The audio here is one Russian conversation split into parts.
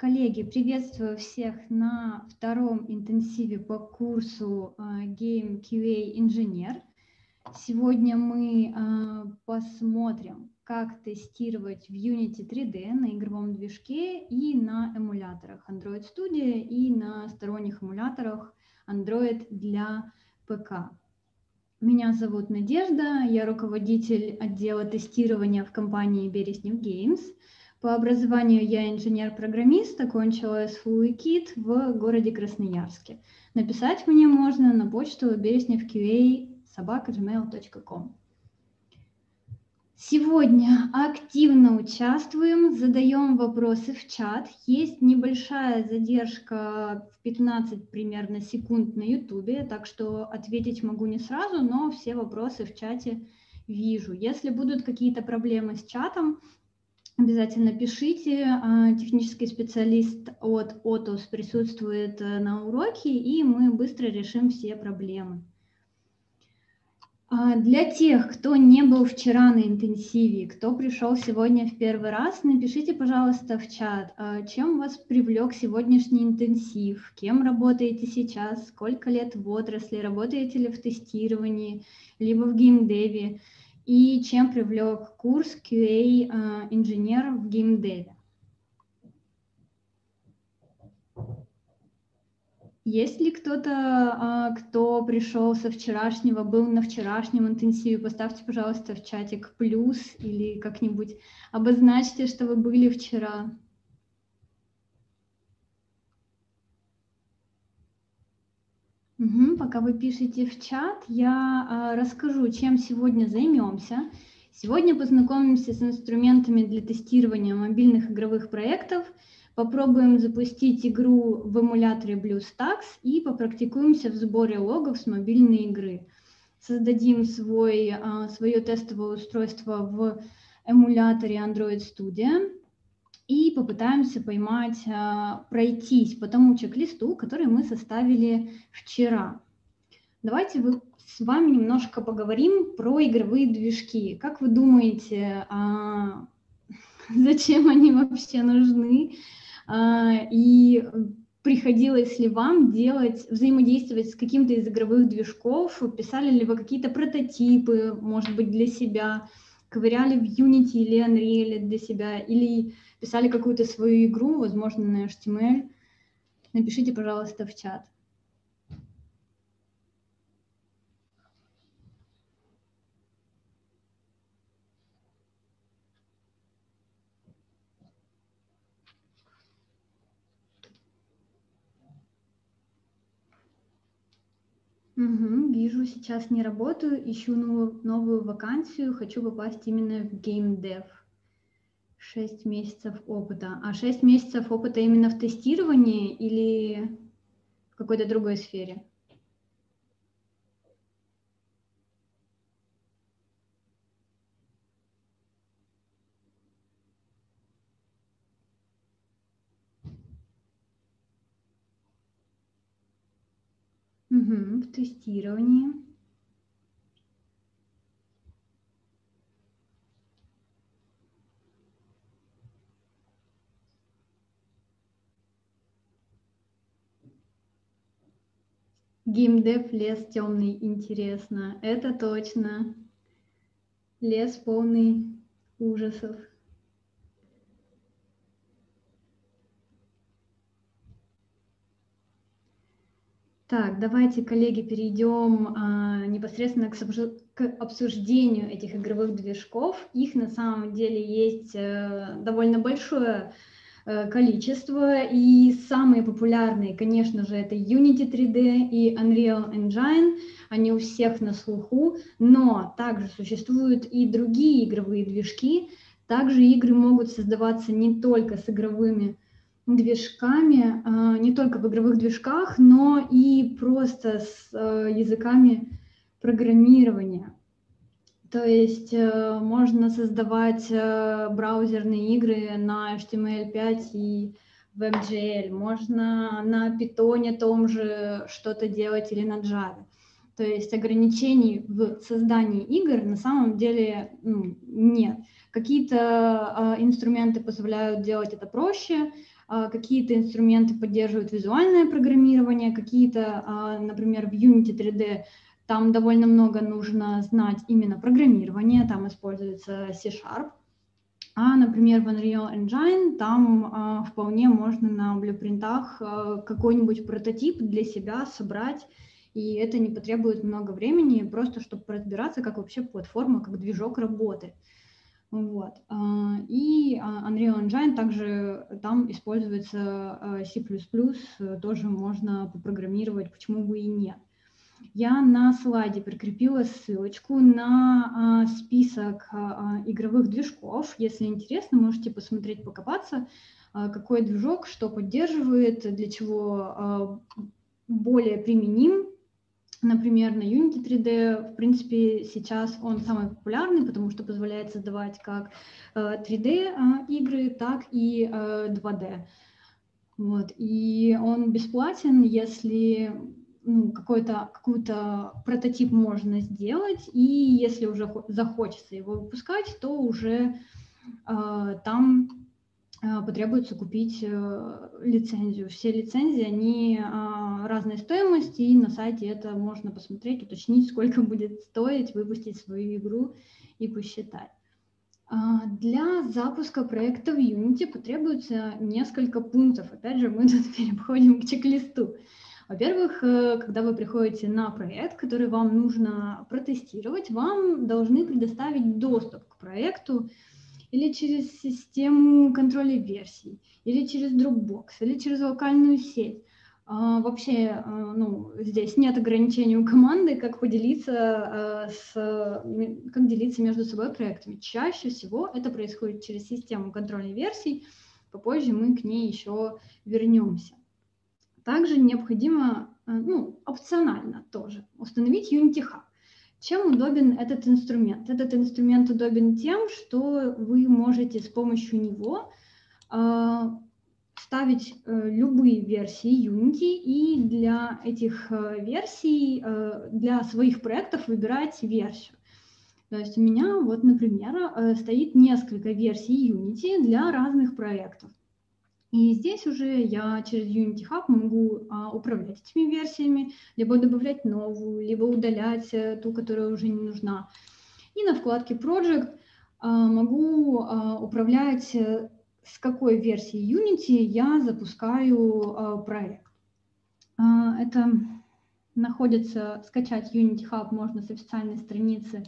Коллеги, приветствую всех на втором интенсиве по курсу а, Game QA Инженер. Сегодня мы а, посмотрим, как тестировать в Unity 3D на игровом движке и на эмуляторах Android Studio и на сторонних эмуляторах Android для ПК. Меня зовут Надежда, я руководитель отдела тестирования в компании Береснев Games – по образованию я инженер-программист, окончила СФУ и КИТ в городе Красноярске. Написать мне можно на почту бересневqa собака.gmail.com. Сегодня активно участвуем, задаем вопросы в чат. Есть небольшая задержка в 15 примерно секунд на YouTube, так что ответить могу не сразу, но все вопросы в чате вижу. Если будут какие-то проблемы с чатом, Обязательно пишите. А, технический специалист от ОТОС присутствует э, на уроке, и мы быстро решим все проблемы. А, для тех, кто не был вчера на интенсиве, кто пришел сегодня в первый раз, напишите, пожалуйста, в чат, а, чем вас привлек сегодняшний интенсив, кем работаете сейчас, сколько лет в отрасли, работаете ли в тестировании, либо в геймдеве и чем привлек курс QA-инженер а, в геймдеве. Есть ли кто-то, а, кто пришел со вчерашнего, был на вчерашнем интенсиве? Поставьте, пожалуйста, в чатик плюс или как-нибудь обозначьте, что вы были вчера. Угу, пока вы пишете в чат, я э, расскажу, чем сегодня займемся. Сегодня познакомимся с инструментами для тестирования мобильных игровых проектов, попробуем запустить игру в эмуляторе BlueStacks и попрактикуемся в сборе логов с мобильной игры. Создадим свой, э, свое тестовое устройство в эмуляторе Android Studio и попытаемся поймать, а, пройтись по тому чек-листу, который мы составили вчера. Давайте вы, с вами немножко поговорим про игровые движки. Как вы думаете, а, зачем они вообще нужны? А, и приходилось ли вам делать, взаимодействовать с каким-то из игровых движков? Писали ли вы какие-то прототипы, может быть, для себя? Ковыряли в Unity или Unreal для себя? Или писали какую-то свою игру, возможно, на HTML, напишите, пожалуйста, в чат. Угу, вижу, сейчас не работаю, ищу новую, новую вакансию, хочу попасть именно в геймдев. 6 месяцев опыта. А 6 месяцев опыта именно в тестировании или в какой-то другой сфере? Угу, в тестировании. Геймдев лес темный, интересно. Это точно. Лес полный ужасов. Так, давайте, коллеги, перейдем а, непосредственно к, к обсуждению этих игровых движков. Их на самом деле есть а, довольно большое Э, количество, и самые популярные, конечно же, это Unity 3D и Unreal Engine, они у всех на слуху, но также существуют и другие игровые движки, также игры могут создаваться не только с игровыми движками, а, не только в игровых движках, но и просто с э, языками программирования. То есть э, можно создавать э, браузерные игры на HTML5 и WebGL, можно на Python том же что-то делать или на Java. То есть ограничений в создании игр на самом деле ну, нет. Какие-то э, инструменты позволяют делать это проще, какие-то инструменты поддерживают визуальное программирование, какие-то, например, в Unity 3D там довольно много нужно знать именно программирование, там используется C-Sharp. А, например, в Unreal Engine там а, вполне можно на блюпринтах а, какой-нибудь прототип для себя собрать, и это не потребует много времени, просто чтобы разбираться, как вообще платформа, как движок работает. Вот. А, и а, Unreal Engine также там используется а, C++, тоже можно попрограммировать, почему бы и нет я на слайде прикрепила ссылочку на список игровых движков. Если интересно, можете посмотреть, покопаться, какой движок, что поддерживает, для чего более применим. Например, на Unity 3D, в принципе, сейчас он самый популярный, потому что позволяет создавать как 3D а, а, игры, так и 2D. А, вот. И он бесплатен, если ну, какой-то какой-то прототип можно сделать, и если уже захочется его выпускать, то уже э, там э, потребуется купить э, лицензию. Все лицензии, они э, разной стоимости, и на сайте это можно посмотреть, уточнить, сколько будет стоить выпустить свою игру и посчитать. Для запуска проекта в Unity потребуется несколько пунктов. Опять же, мы тут переходим к чек-листу. Во-первых, э, когда вы приходите на проект, который вам нужно протестировать, вам должны предоставить доступ к проекту или через систему контроля версий, или через Dropbox, или через локальную сеть. А, вообще, э, ну, здесь нет ограничений у команды, как поделиться э, с, как делиться между собой проектами. Чаще всего это происходит через систему контроля версий. Попозже мы к ней еще вернемся. Также необходимо, ну, опционально тоже, установить Unity Hub. Чем удобен этот инструмент? Этот инструмент удобен тем, что вы можете с помощью него э, ставить э, любые версии Unity и для этих э, версий, э, для своих проектов выбирать версию. То есть у меня вот, например, стоит несколько версий Unity для разных проектов. И здесь уже я через Unity Hub могу а, управлять этими версиями, либо добавлять новую, либо удалять э, ту, которая уже не нужна. И на вкладке Project а, могу а, управлять, э, с какой версии Unity я запускаю а, проект. А, это находится, скачать Unity Hub можно с официальной страницы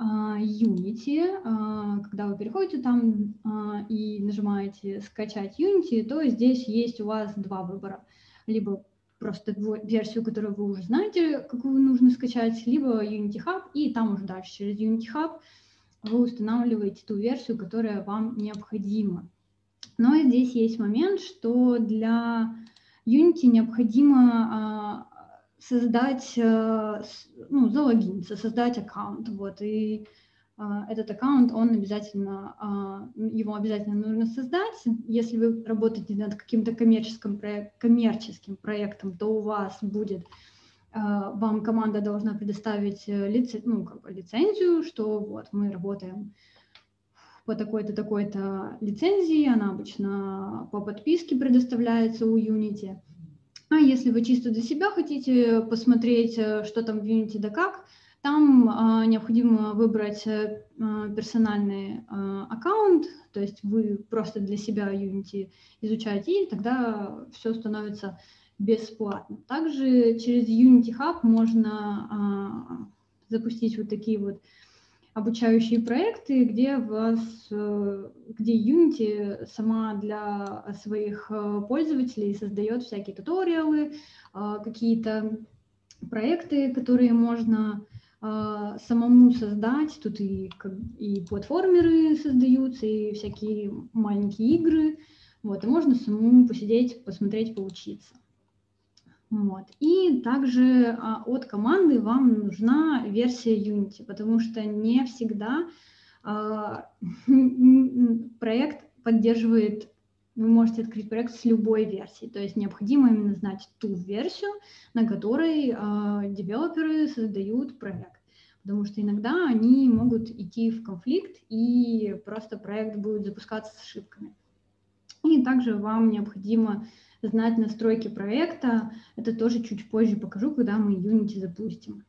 Unity, а, когда вы переходите там а, и нажимаете «Скачать Unity», то здесь есть у вас два выбора. Либо просто версию, которую вы уже знаете, какую нужно скачать, либо Unity Hub, и там уже дальше через Unity Hub вы устанавливаете ту версию, которая вам необходима. Но здесь есть момент, что для Unity необходимо создать, э, ну, залогиниться, создать аккаунт, вот, и а, этот аккаунт, он обязательно, а, его обязательно нужно создать. Если вы работаете над каким-то коммерческим, коммерческим проектом, то у вас будет, а, вам команда должна предоставить э, лице, ну, как бы лицензию, что вот мы работаем по такой-то, такой-то лицензии, она обычно по подписке предоставляется у Unity. А если вы чисто для себя хотите посмотреть, э, что там в Unity да как, там а, необходимо выбрать а, персональный а, аккаунт, то есть вы просто для себя Unity изучаете, и тогда все становится бесплатно. Также через Unity Hub можно запустить вот такие вот обучающие проекты, где вас, э, где Unity сама для своих э, пользователей создает всякие туториалы, а, какие-то проекты, которые можно самому создать. Тут и, и платформеры создаются, и всякие маленькие игры. Вот, и можно самому посидеть, посмотреть, поучиться. Вот. И также а, от команды вам нужна версия Unity, потому что не всегда а, проект поддерживает, вы можете открыть проект с любой версией, то есть необходимо именно знать ту версию, на которой а, девелоперы создают проект, потому что иногда они могут идти в конфликт и просто проект будет запускаться с ошибками. И также вам необходимо знать настройки проекта. Это тоже чуть позже покажу, когда мы Unity запустим.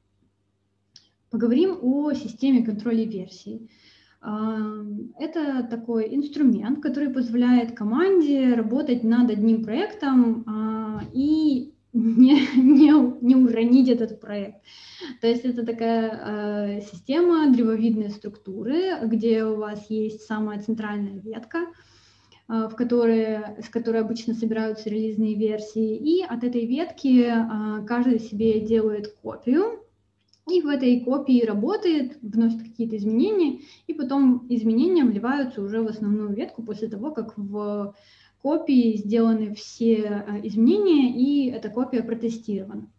Поговорим о системе контроля версий. Это такой инструмент, который позволяет команде работать над одним проектом а, и не, не, не уронить этот проект. То есть это такая э, система древовидной структуры, где у вас есть самая центральная ветка, в которой, с которой обычно собираются релизные версии, и от этой ветки э, каждый себе делает копию, и в этой копии работает, вносит какие-то изменения, и потом изменения вливаются уже в основную ветку после того, как в копии сделаны все э, изменения, и эта копия протестирована.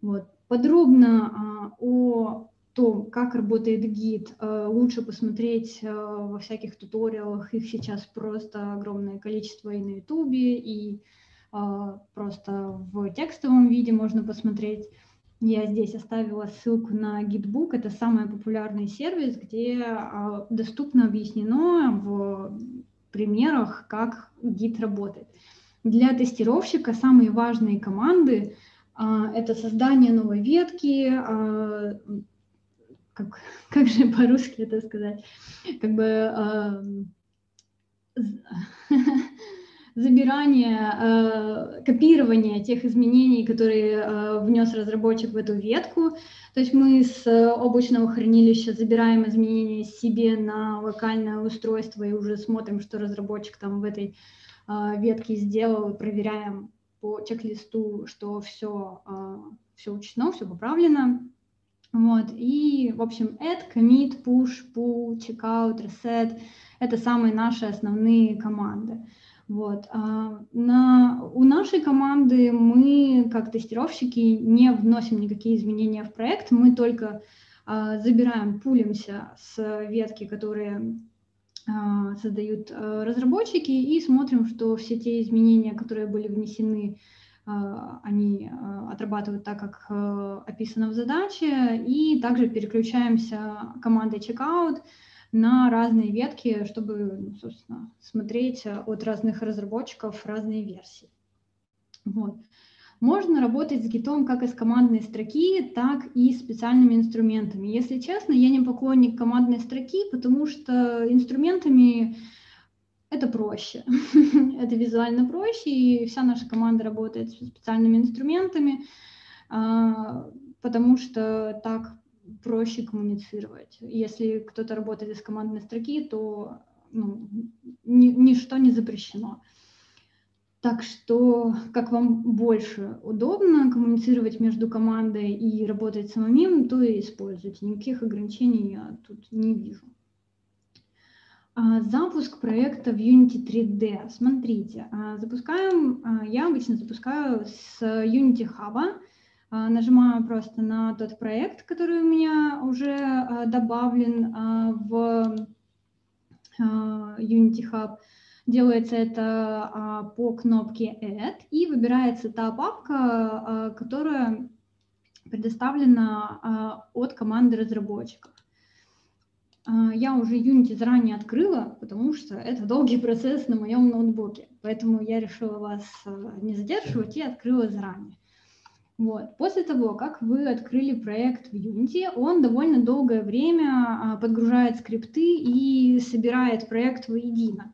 Вот. Подробно а, о том, как работает гид, э, лучше посмотреть э, во всяких туториалах. Их сейчас просто огромное количество и на ютубе, и просто в текстовом виде можно посмотреть. Я здесь оставила ссылку на Gitbook. Это самый популярный сервис, где доступно объяснено в примерах, как гид работает. Для тестировщика самые важные команды это создание новой ветки, как, как же по-русски это сказать, как бы забирание, э, копирование тех изменений, которые э, внес разработчик в эту ветку. То есть мы с облачного хранилища забираем изменения себе на локальное устройство и уже смотрим, что разработчик там в этой э, ветке сделал, и проверяем по чек-листу, что все, все учтено, все поправлено. Вот, и, в общем, add, commit, push, pull, checkout, reset — это самые наши основные команды. Вот. А на, у нашей команды мы, как тестировщики, не вносим никакие изменения в проект, мы только а, забираем, пулимся с ветки, которые а, создают а, разработчики, и смотрим, что все те изменения, которые были внесены, они а, отрабатывают так, как а, описано в задаче, и также переключаемся командой checkout, на разные ветки, чтобы, ну, собственно, смотреть от разных разработчиков разные версии. Вот. Можно работать с гитом как из командной строки, так и специальными инструментами. Если честно, я не поклонник командной строки, потому что инструментами это проще. это визуально проще, и вся наша команда работает с специальными инструментами, а, потому что так проще коммуницировать. Если кто-то работает из командной строки, то ну, ни, ничто не запрещено. Так что, как вам больше удобно коммуницировать между командой и работать самим, то и используйте. Никаких ограничений я тут не вижу. А, запуск проекта в Unity 3D. Смотрите, а, запускаем, а, я обычно запускаю с Unity Hub, нажимаю просто на тот проект, который у меня уже добавлен в Unity Hub. Делается это по кнопке Add и выбирается та папка, которая предоставлена от команды разработчиков. Я уже Unity заранее открыла, потому что это долгий процесс на моем ноутбуке, поэтому я решила вас не задерживать и открыла заранее. Вот. После того, как вы открыли проект в Unity, он довольно долгое время а, подгружает скрипты и собирает проект воедино.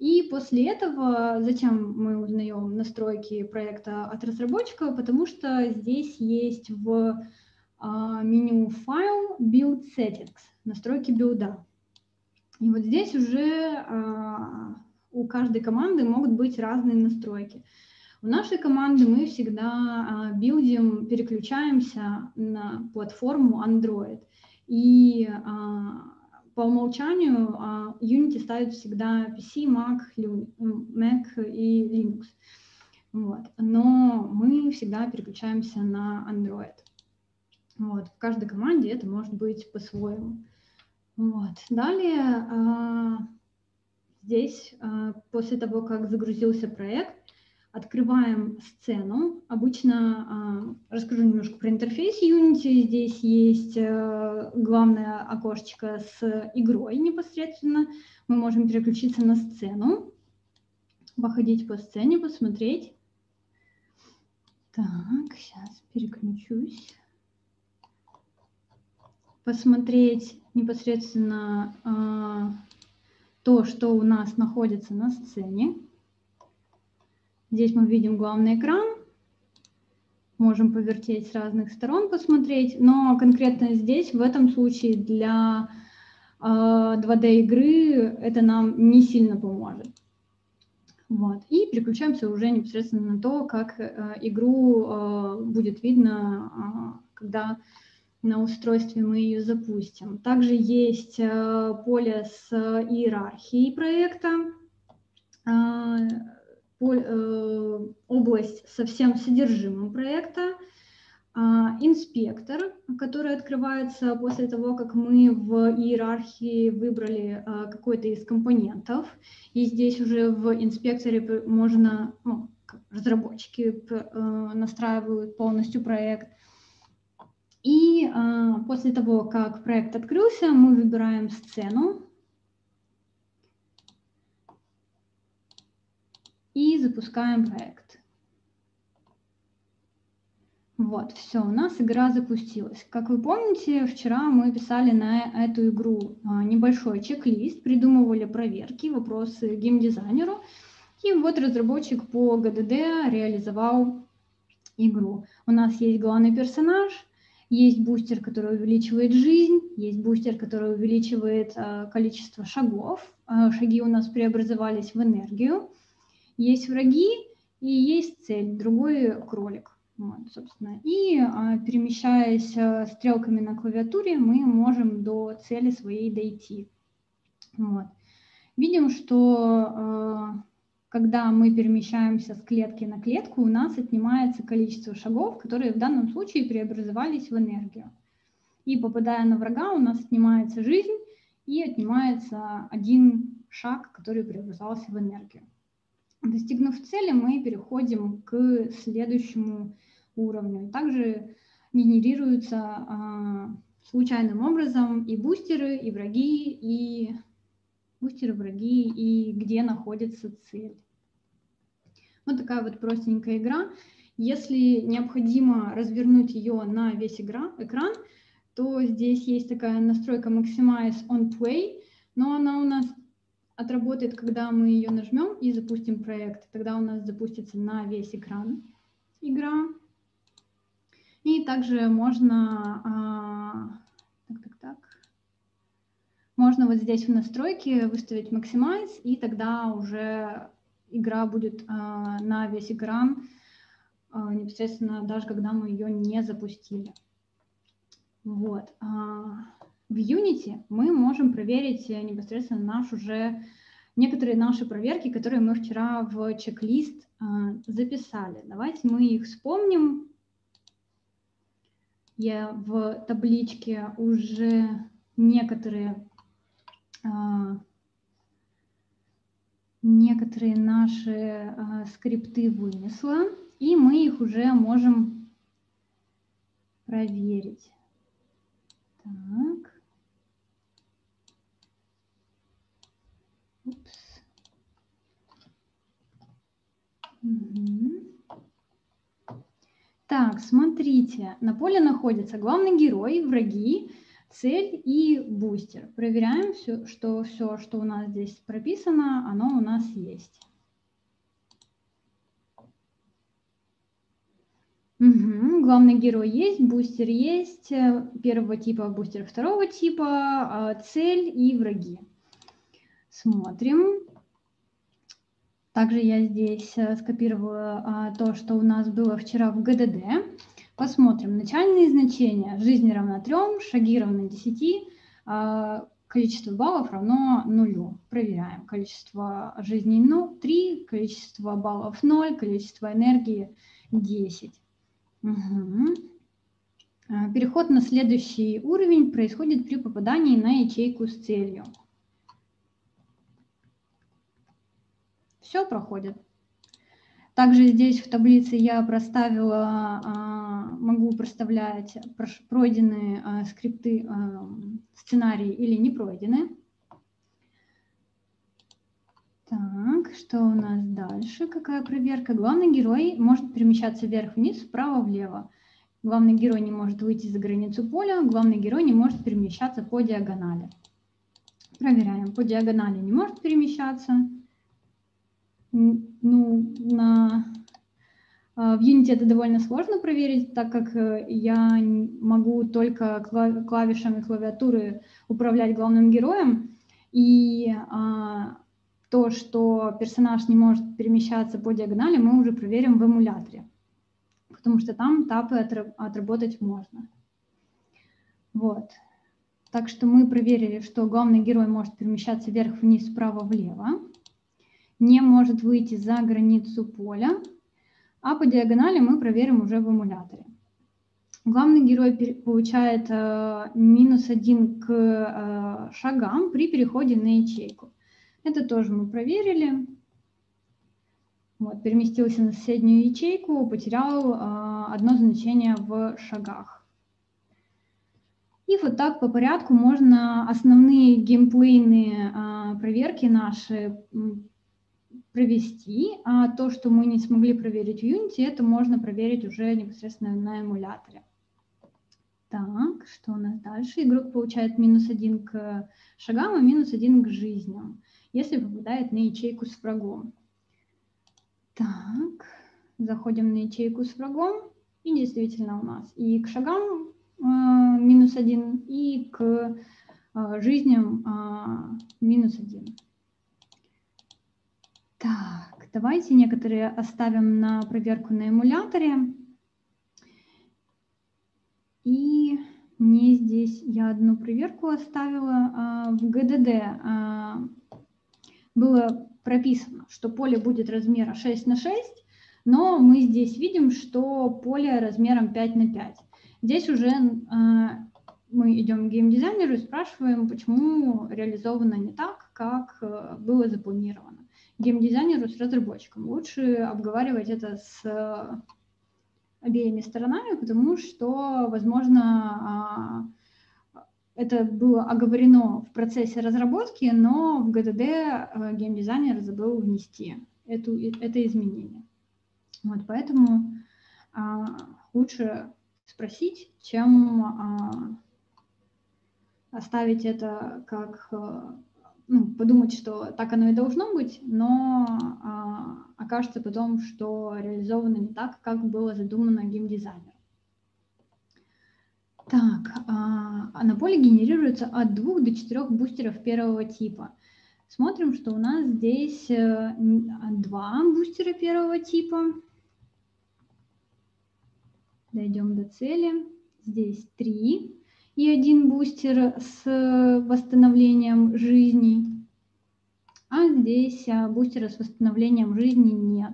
И после этого, затем мы узнаем настройки проекта от разработчика, потому что здесь есть в а, меню файл Build Settings, настройки билда. И вот здесь уже а, у каждой команды могут быть разные настройки. В нашей команде мы всегда а, билдим, переключаемся на платформу Android. И а, по умолчанию а, Unity ставит всегда PC, Mac, Mac и Linux. Вот. Но мы всегда переключаемся на Android. Вот. В каждой команде это может быть по-своему. Вот. Далее здесь, после того, как загрузился проект, открываем сцену. Обычно э, расскажу немножко про интерфейс Unity. Здесь есть э, главное окошечко с игрой непосредственно. Мы можем переключиться на сцену. походить по сцене, посмотреть. Так, сейчас переключусь. Посмотреть непосредственно э, то, что у нас находится на сцене. Здесь мы видим главный экран. Можем повертеть с разных сторон, посмотреть. Но конкретно здесь, в этом случае, для э, 2D-игры это нам не сильно поможет. Вот. И переключаемся уже непосредственно на то, как э, игру э, будет видно, когда на устройстве мы ее запустим. Также есть э, поле с иерархией проекта, э, поле, э, область со всем содержимым проекта, а, инспектор, который открывается после того, как мы в иерархии выбрали а, какой-то из компонентов. И здесь уже в инспекторе можно, ну, разработчики э, настраивают полностью проект. И а, после того, как проект открылся, мы выбираем сцену и запускаем проект. Вот, все, у нас игра запустилась. Как вы помните, вчера мы писали на эту игру а, небольшой чек-лист, придумывали проверки, вопросы геймдизайнеру. И вот разработчик по ГДД реализовал игру. У нас есть главный персонаж, есть бустер, который увеличивает жизнь, есть бустер, который увеличивает э, количество шагов. Э, шаги у нас преобразовались в энергию. Есть враги и есть цель, другой кролик. Вот, собственно. И а, перемещаясь стрелками на клавиатуре, мы можем до цели своей дойти. Вот. Видим, что когда мы перемещаемся с клетки на клетку, у нас отнимается количество шагов, которые в данном случае преобразовались в энергию. И попадая на врага, у нас отнимается жизнь и отнимается один шаг, который преобразовался в энергию. Достигнув цели, мы переходим к следующему уровню. Также генерируются а, случайным образом и бустеры, и враги, и бустеры, враги, и где находится цель. Вот такая вот простенькая игра. Если необходимо развернуть ее на весь игра, экран, то здесь есть такая настройка Maximize on Play, но она у нас отработает, когда мы ее нажмем и запустим проект. Тогда у нас запустится на весь экран игра. И также можно, а, так, так, так, можно вот здесь в настройке выставить Maximize, и тогда уже игра будет а, на весь экран, а, непосредственно даже когда мы ее не запустили. Вот. В Unity мы можем проверить непосредственно наш уже некоторые наши проверки, которые мы вчера в чек-лист записали. Давайте мы их вспомним я в табличке уже некоторые, а, некоторые наши а, скрипты вынесла, и мы их уже можем проверить. Так. Упс. Угу. Так, смотрите, на поле находится главный герой, враги, цель и бустер. Проверяем, все, что все, что у нас здесь прописано, оно у нас есть. Угу, главный герой есть, бустер есть, э, первого типа, бустер второго типа, а, цель и враги. Смотрим. Также я здесь э, скопировала а, то, что у нас было вчера в ГДД. Посмотрим. Начальные значения. Жизнь равна 3, шаги равны 10, а, количество баллов равно нулю. Проверяем. Количество жизней ну, 3, количество баллов 0, количество энергии 10. Угу. Переход на следующий уровень происходит при попадании на ячейку с целью. все проходит. Также здесь в таблице я проставила, а, могу проставлять пройденные а, скрипты, а, сценарии или не пройденные. Так, что у нас дальше? Какая проверка? Главный герой может перемещаться вверх-вниз, вправо-влево. Главный герой не может выйти за границу поля, главный герой не может перемещаться по диагонали. Проверяем. По диагонали не может перемещаться. Ну, на... А, в Unity это довольно сложно проверить, так как э, я могу только клавишами клавиатуры управлять главным героем. И а, то, что персонаж не может перемещаться по диагонали, мы уже проверим в эмуляторе, потому что там тапы отработать можно. Вот. Так что мы проверили, что главный герой может перемещаться вверх-вниз, вправо-влево, не может выйти за границу поля, а по диагонали мы проверим уже в эмуляторе. Главный герой получает э, минус один к э, шагам при переходе на ячейку. Это тоже мы проверили. Вот, переместился на соседнюю ячейку, потерял э, одно значение в шагах. И вот так по порядку можно основные геймплейные проверки наши провести, а то, что мы не смогли проверить в Unity, это можно проверить уже непосредственно на эмуляторе. Так, что у нас дальше? Игрок получает минус один к шагам и минус один к жизням если попадает на ячейку с врагом. Так, заходим на ячейку с врагом, и действительно у нас и к шагам э, минус один, и к э, жизням э, минус один. Так, давайте некоторые оставим на проверку на эмуляторе. И мне здесь я одну проверку оставила а, в ГДД. А, было прописано, что поле будет размера 6 на 6, но мы здесь видим, что поле размером 5 на 5. Здесь уже э, мы идем к геймдизайнеру и спрашиваем, почему реализовано не так, как э, было запланировано. Геймдизайнеру с разработчиком. Лучше обговаривать это с э, обеими сторонами, потому что, возможно, это было оговорено в процессе разработки, но в ГДД э, геймдизайнер забыл внести эту, это изменение. Вот, поэтому а, лучше спросить, чем а, оставить это как, а, ну, подумать, что так оно и должно быть, но а, окажется потом, что реализовано не так, как было задумано геймдизайнером. Так, а, а на поле генерируется от двух до четырех бустеров первого типа. Смотрим, что у нас здесь э, два бустера первого типа. Дойдем до цели. Здесь три и один бустер с восстановлением жизни. А здесь а, бустера с восстановлением жизни нет.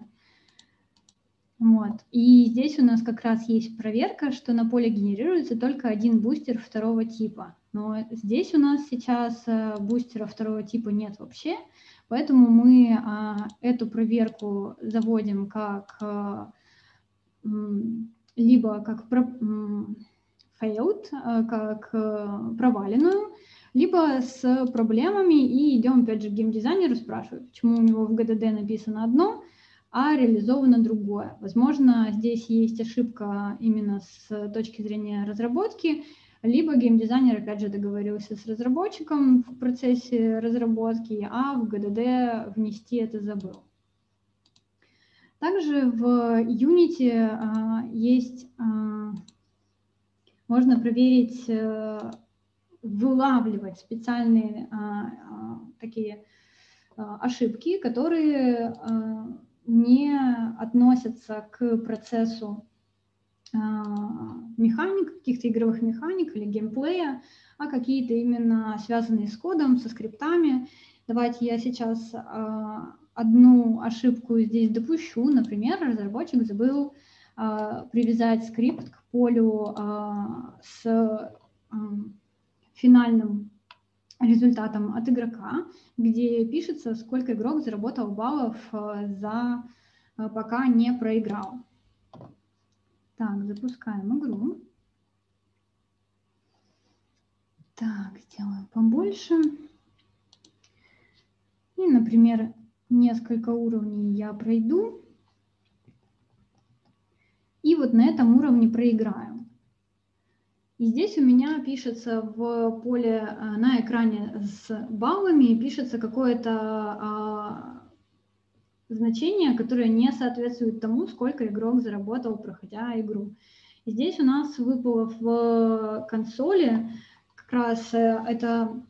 Вот. И здесь у нас как раз есть проверка, что на поле генерируется только один бустер второго типа. Но здесь у нас сейчас э, бустера второго типа нет вообще, поэтому мы а, эту проверку заводим как а, либо как failed, а, как а, проваленную, либо с проблемами и идем опять же к геймдизайнеру, спрашиваем, почему у него в ГДД написано одно, а реализовано другое. Возможно, здесь есть ошибка именно с точки зрения разработки, либо геймдизайнер, опять же, договорился с разработчиком в процессе разработки, а в ГДД внести это забыл. Также в Unity а, есть, а, можно проверить, а, вылавливать специальные а, а, такие а, ошибки, которые а, не относятся к процессу а, механик, каких-то игровых механик или геймплея, а какие-то именно связанные с кодом, со скриптами. Давайте я сейчас одну ошибку здесь допущу. Например, разработчик забыл привязать скрипт к полю с финальным результатом от игрока, где пишется, сколько игрок заработал баллов э, за э, пока не проиграл. Так, запускаем игру. Так, сделаю побольше. И, например, несколько уровней я пройду. И вот на этом уровне проиграю. И здесь у меня пишется в поле а, на экране с баллами, пишется какое-то а, значение, которое не соответствует тому, сколько игрок заработал, проходя игру. И здесь у нас выпало в консоли как раз э, это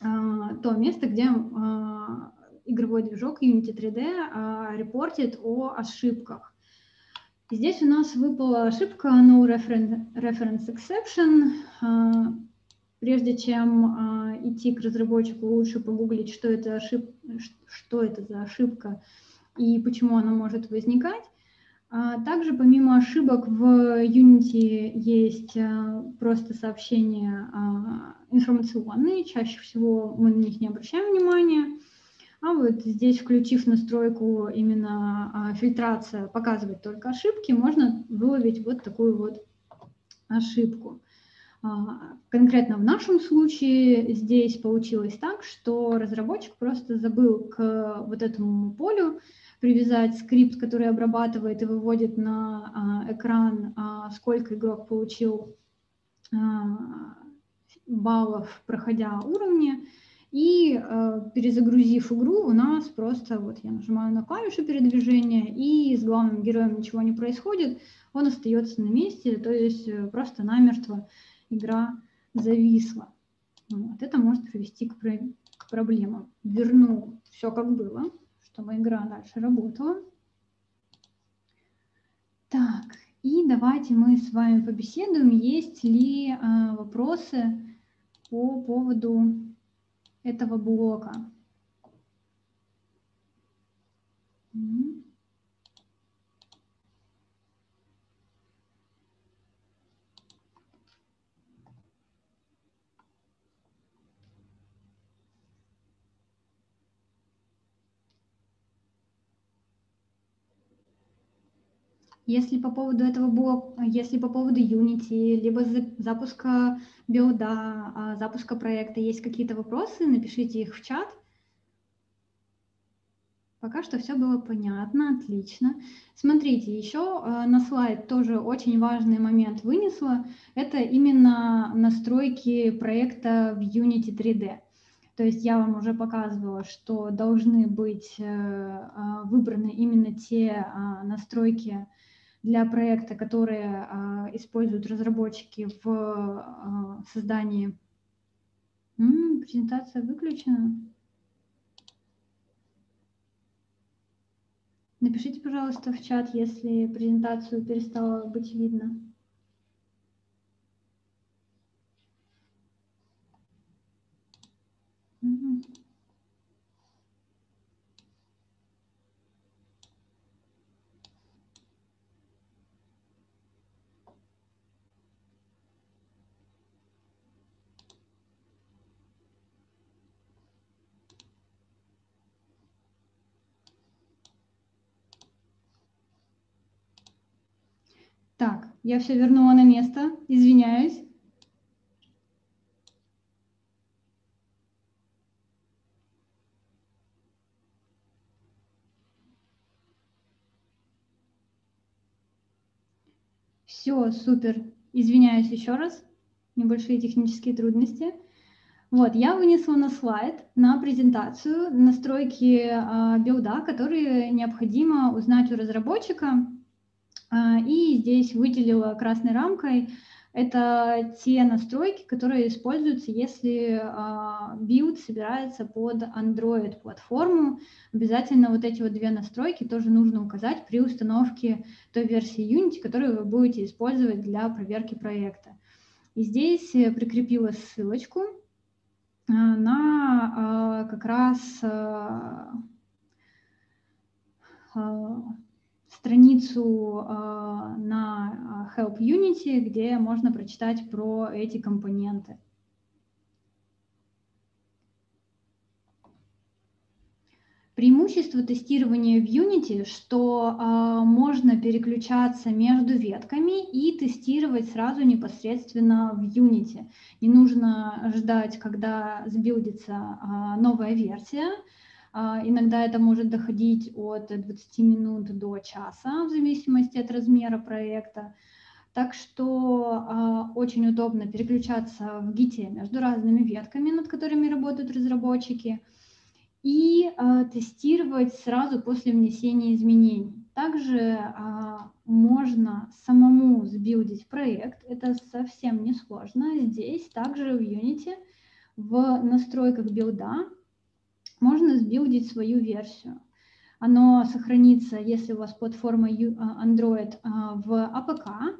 а, то место, где а, игровой движок Unity 3D а, репортит о ошибках. Здесь у нас выпала ошибка No Reference Exception. Прежде чем идти к разработчику, лучше погуглить, что это, ошиб... что это за ошибка и почему она может возникать. Также помимо ошибок в Unity есть просто сообщения информационные, чаще всего мы на них не обращаем внимания. А вот здесь, включив настройку именно а, фильтрация, показывать только ошибки, можно выловить вот такую вот ошибку. А, конкретно в нашем случае здесь получилось так, что разработчик просто забыл к вот этому полю привязать скрипт, который обрабатывает и выводит на а, экран, сколько игрок получил баллов, проходя уровни. И э, перезагрузив игру, у нас просто, вот я нажимаю на клавишу передвижения, и с главным героем ничего не происходит, он остается на месте, то есть э, просто намертво игра зависла. Вот. Это может привести к, про к проблемам. Верну все как было, чтобы игра дальше работала. Так, и давайте мы с вами побеседуем, есть ли э, вопросы по поводу этого блока. Если по поводу этого блока, если по поводу Unity, либо запуска билда, а, запуска проекта есть какие-то вопросы, напишите их в чат. Пока что все было понятно, отлично. Смотрите, еще а, на слайд тоже очень важный момент вынесла. Это именно настройки проекта в Unity 3D. То есть я вам уже показывала, что должны быть э, а, выбраны именно те настройки, для проекта, которые а, используют разработчики в а, создании. М-м, презентация выключена. Напишите, пожалуйста, в чат, если презентацию перестало быть видно. Mm-hmm. Так, я все вернула на место, извиняюсь. Все, супер. Извиняюсь еще раз. Небольшие технические трудности. Вот, я вынесла на слайд, на презентацию настройки э, билда, которые необходимо узнать у разработчика а, и здесь выделила красной рамкой это те настройки, которые используются, если билд собирается под Android-платформу. Обязательно вот эти вот две настройки тоже нужно указать при установке той версии Unity, которую вы будете использовать для проверки проекта. И здесь прикрепила ссылочку а, на а, как раз страницу а, на а, Help Unity, где можно прочитать про эти компоненты. Преимущество тестирования в Unity, что э, можно переключаться между ветками и тестировать сразу непосредственно в Unity. Не нужно ждать, когда сбилдится э, новая версия, иногда это может доходить от 20 минут до часа, в зависимости от размера проекта. Так что э, очень удобно переключаться в гите между разными ветками, над которыми работают разработчики, и э, тестировать сразу после внесения изменений. Также можно самому сбилдить проект, это совсем не сложно. Здесь также в Unity в настройках билда можно сбилдить свою версию. Оно сохранится, если у вас платформа Android в APK,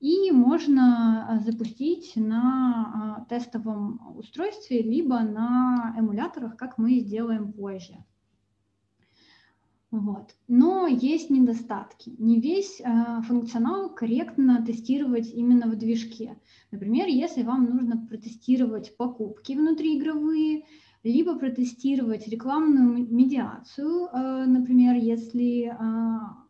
и можно а, запустить на а, тестовом устройстве, либо на эмуляторах, как мы сделаем позже. Вот. Но есть недостатки. Не весь э, функционал корректно тестировать именно в движке. Например, если вам нужно протестировать покупки внутриигровые, либо протестировать рекламную медиацию, э, например, если э,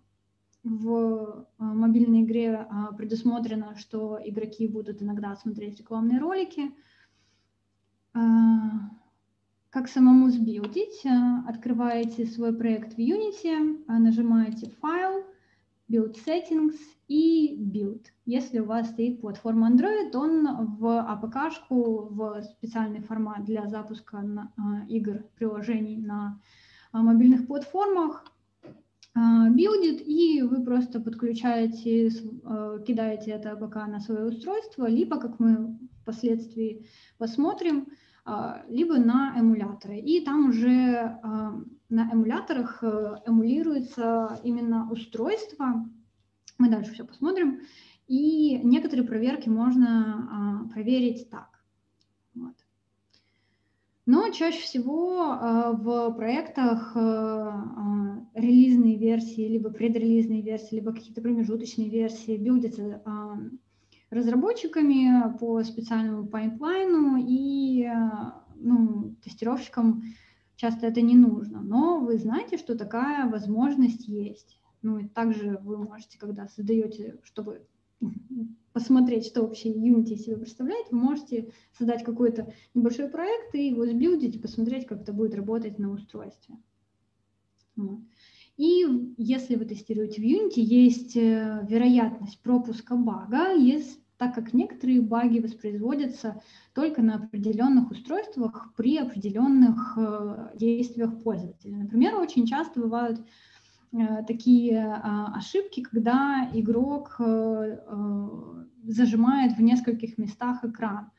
в а, мобильной игре а, предусмотрено, что игроки будут иногда смотреть рекламные ролики. А, как самому сбилдить? Открываете свой проект в Unity, нажимаете «Файл», «Build Settings» и «Build». Если у вас стоит платформа Android, он в APK-шку, в специальный формат для запуска игр, приложений на мобильных платформах а, билдит, и вы просто подключаете, а, кидаете это пока на свое устройство, либо, как мы впоследствии посмотрим, а, либо на эмуляторы. И там уже на эмуляторах э, эмулируется именно устройство. Мы дальше все посмотрим. И некоторые проверки можно проверить так. Вот. Но чаще всего э, в проектах э, э, релизные версии, либо предрелизные версии, либо какие-то промежуточные версии билдятся разработчиками по специальному пайплайну, и ну, тестировщикам часто это не нужно. Но вы знаете, что такая возможность есть. Ну и также вы можете, когда создаете, чтобы посмотреть, что вообще Unity себе представляет, вы можете создать какой-то небольшой проект и его сбилдить, и посмотреть, как это будет работать на устройстве. И если вы тестируете в Unity, есть э, вероятность пропуска бага, есть, так как некоторые баги воспроизводятся только на определенных устройствах при определенных э, действиях пользователя. Например, очень часто бывают Э, такие а, ошибки, когда игрок э, зажимает в нескольких местах экран.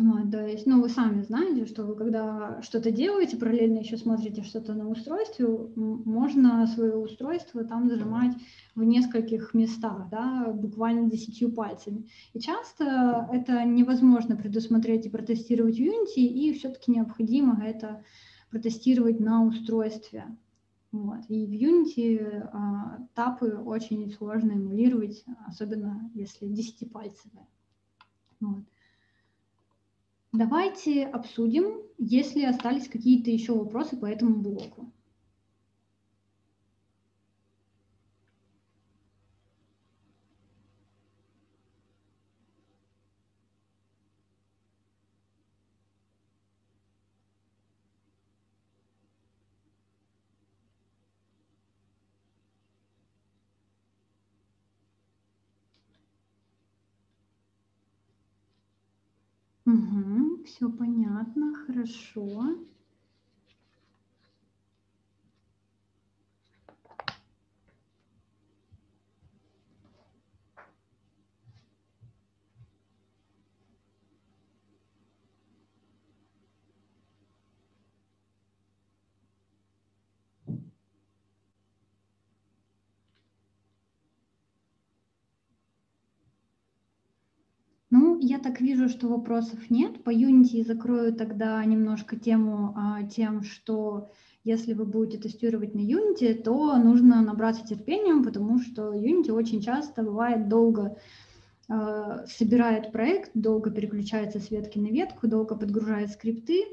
Вот, то есть, ну, вы сами знаете, что вы когда что-то делаете, параллельно еще смотрите что-то на устройстве, можно свое устройство там зажимать в нескольких местах, да, буквально десятью пальцами. И часто это невозможно предусмотреть и протестировать в Unity, и все-таки необходимо это протестировать на устройстве. Вот. И в Unity а, тапы очень сложно эмулировать, особенно если десятипальцевые. Вот. Давайте обсудим, если остались какие-то еще вопросы по этому блоку. Угу, все понятно, хорошо. я так вижу, что вопросов нет. По Unity закрою тогда немножко тему а, тем, что если вы будете тестировать на Unity, то нужно набраться терпением, потому что Unity очень часто бывает долго э, собирает проект, долго переключается с ветки на ветку, долго подгружает скрипты,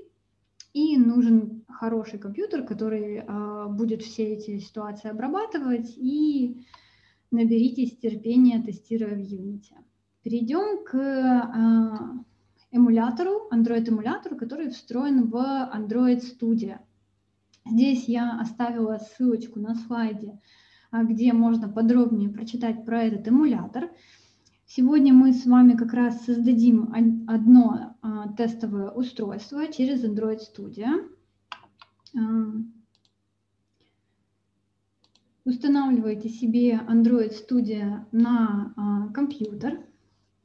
и нужен хороший компьютер, который э, будет все эти ситуации обрабатывать, и наберитесь терпения, тестируя в Unity. Перейдем к а, эмулятору, Android-эмулятору, который встроен в Android Studio. Здесь я оставила ссылочку на слайде, а, где можно подробнее прочитать про этот эмулятор. Сегодня мы с вами как раз создадим одно а, тестовое устройство через Android Studio. Устанавливаете себе Android Studio на компьютер.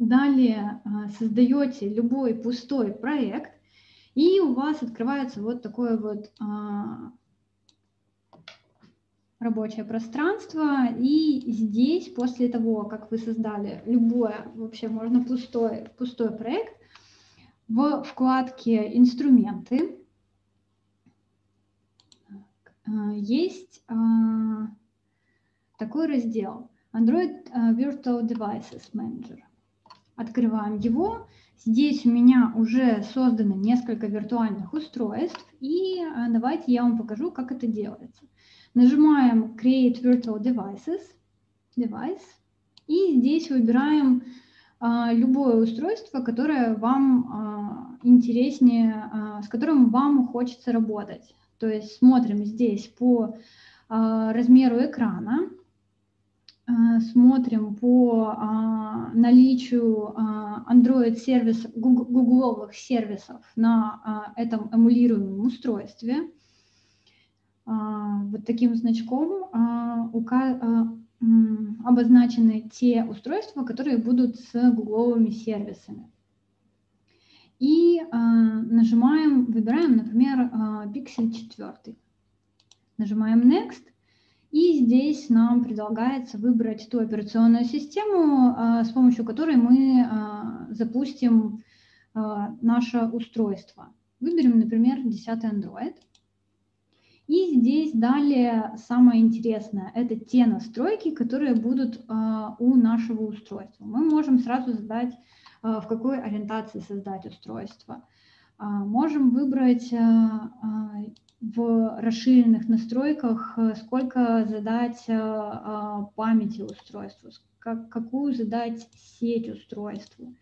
Далее создаете любой пустой проект, и у вас открывается вот такое вот а, рабочее пространство. И здесь, после того, как вы создали любое, вообще можно пустой, пустой проект, в вкладке «Инструменты» а, есть а, такой раздел Android Virtual Devices Manager. Открываем его, Здесь у меня уже создано несколько виртуальных устройств, и э, давайте я вам покажу, как это делается. Нажимаем Create Virtual Devices, Device, и здесь выбираем а, любое устройство, которое вам а, интереснее, а, с которым вам хочется работать. То есть смотрим здесь по размеру экрана, смотрим по а, наличию а, Android сервисов, гугловых сервисов на этом эмулируемом устройстве. Вот таким значком обозначены те устройства, которые будут с гугловыми сервисами. И нажимаем, выбираем, например, Pixel 4. Нажимаем Next. И здесь нам предлагается выбрать ту операционную систему, а, с помощью которой мы а, запустим а, наше устройство. Выберем, например, 10 Android. И здесь далее самое интересное – это те настройки, которые будут у нашего устройства. Мы можем сразу задать, в какой ориентации создать устройство. Можем выбрать в расширенных настройках, э, сколько задать э, а, памяти устройству, как, какую задать сеть устройству.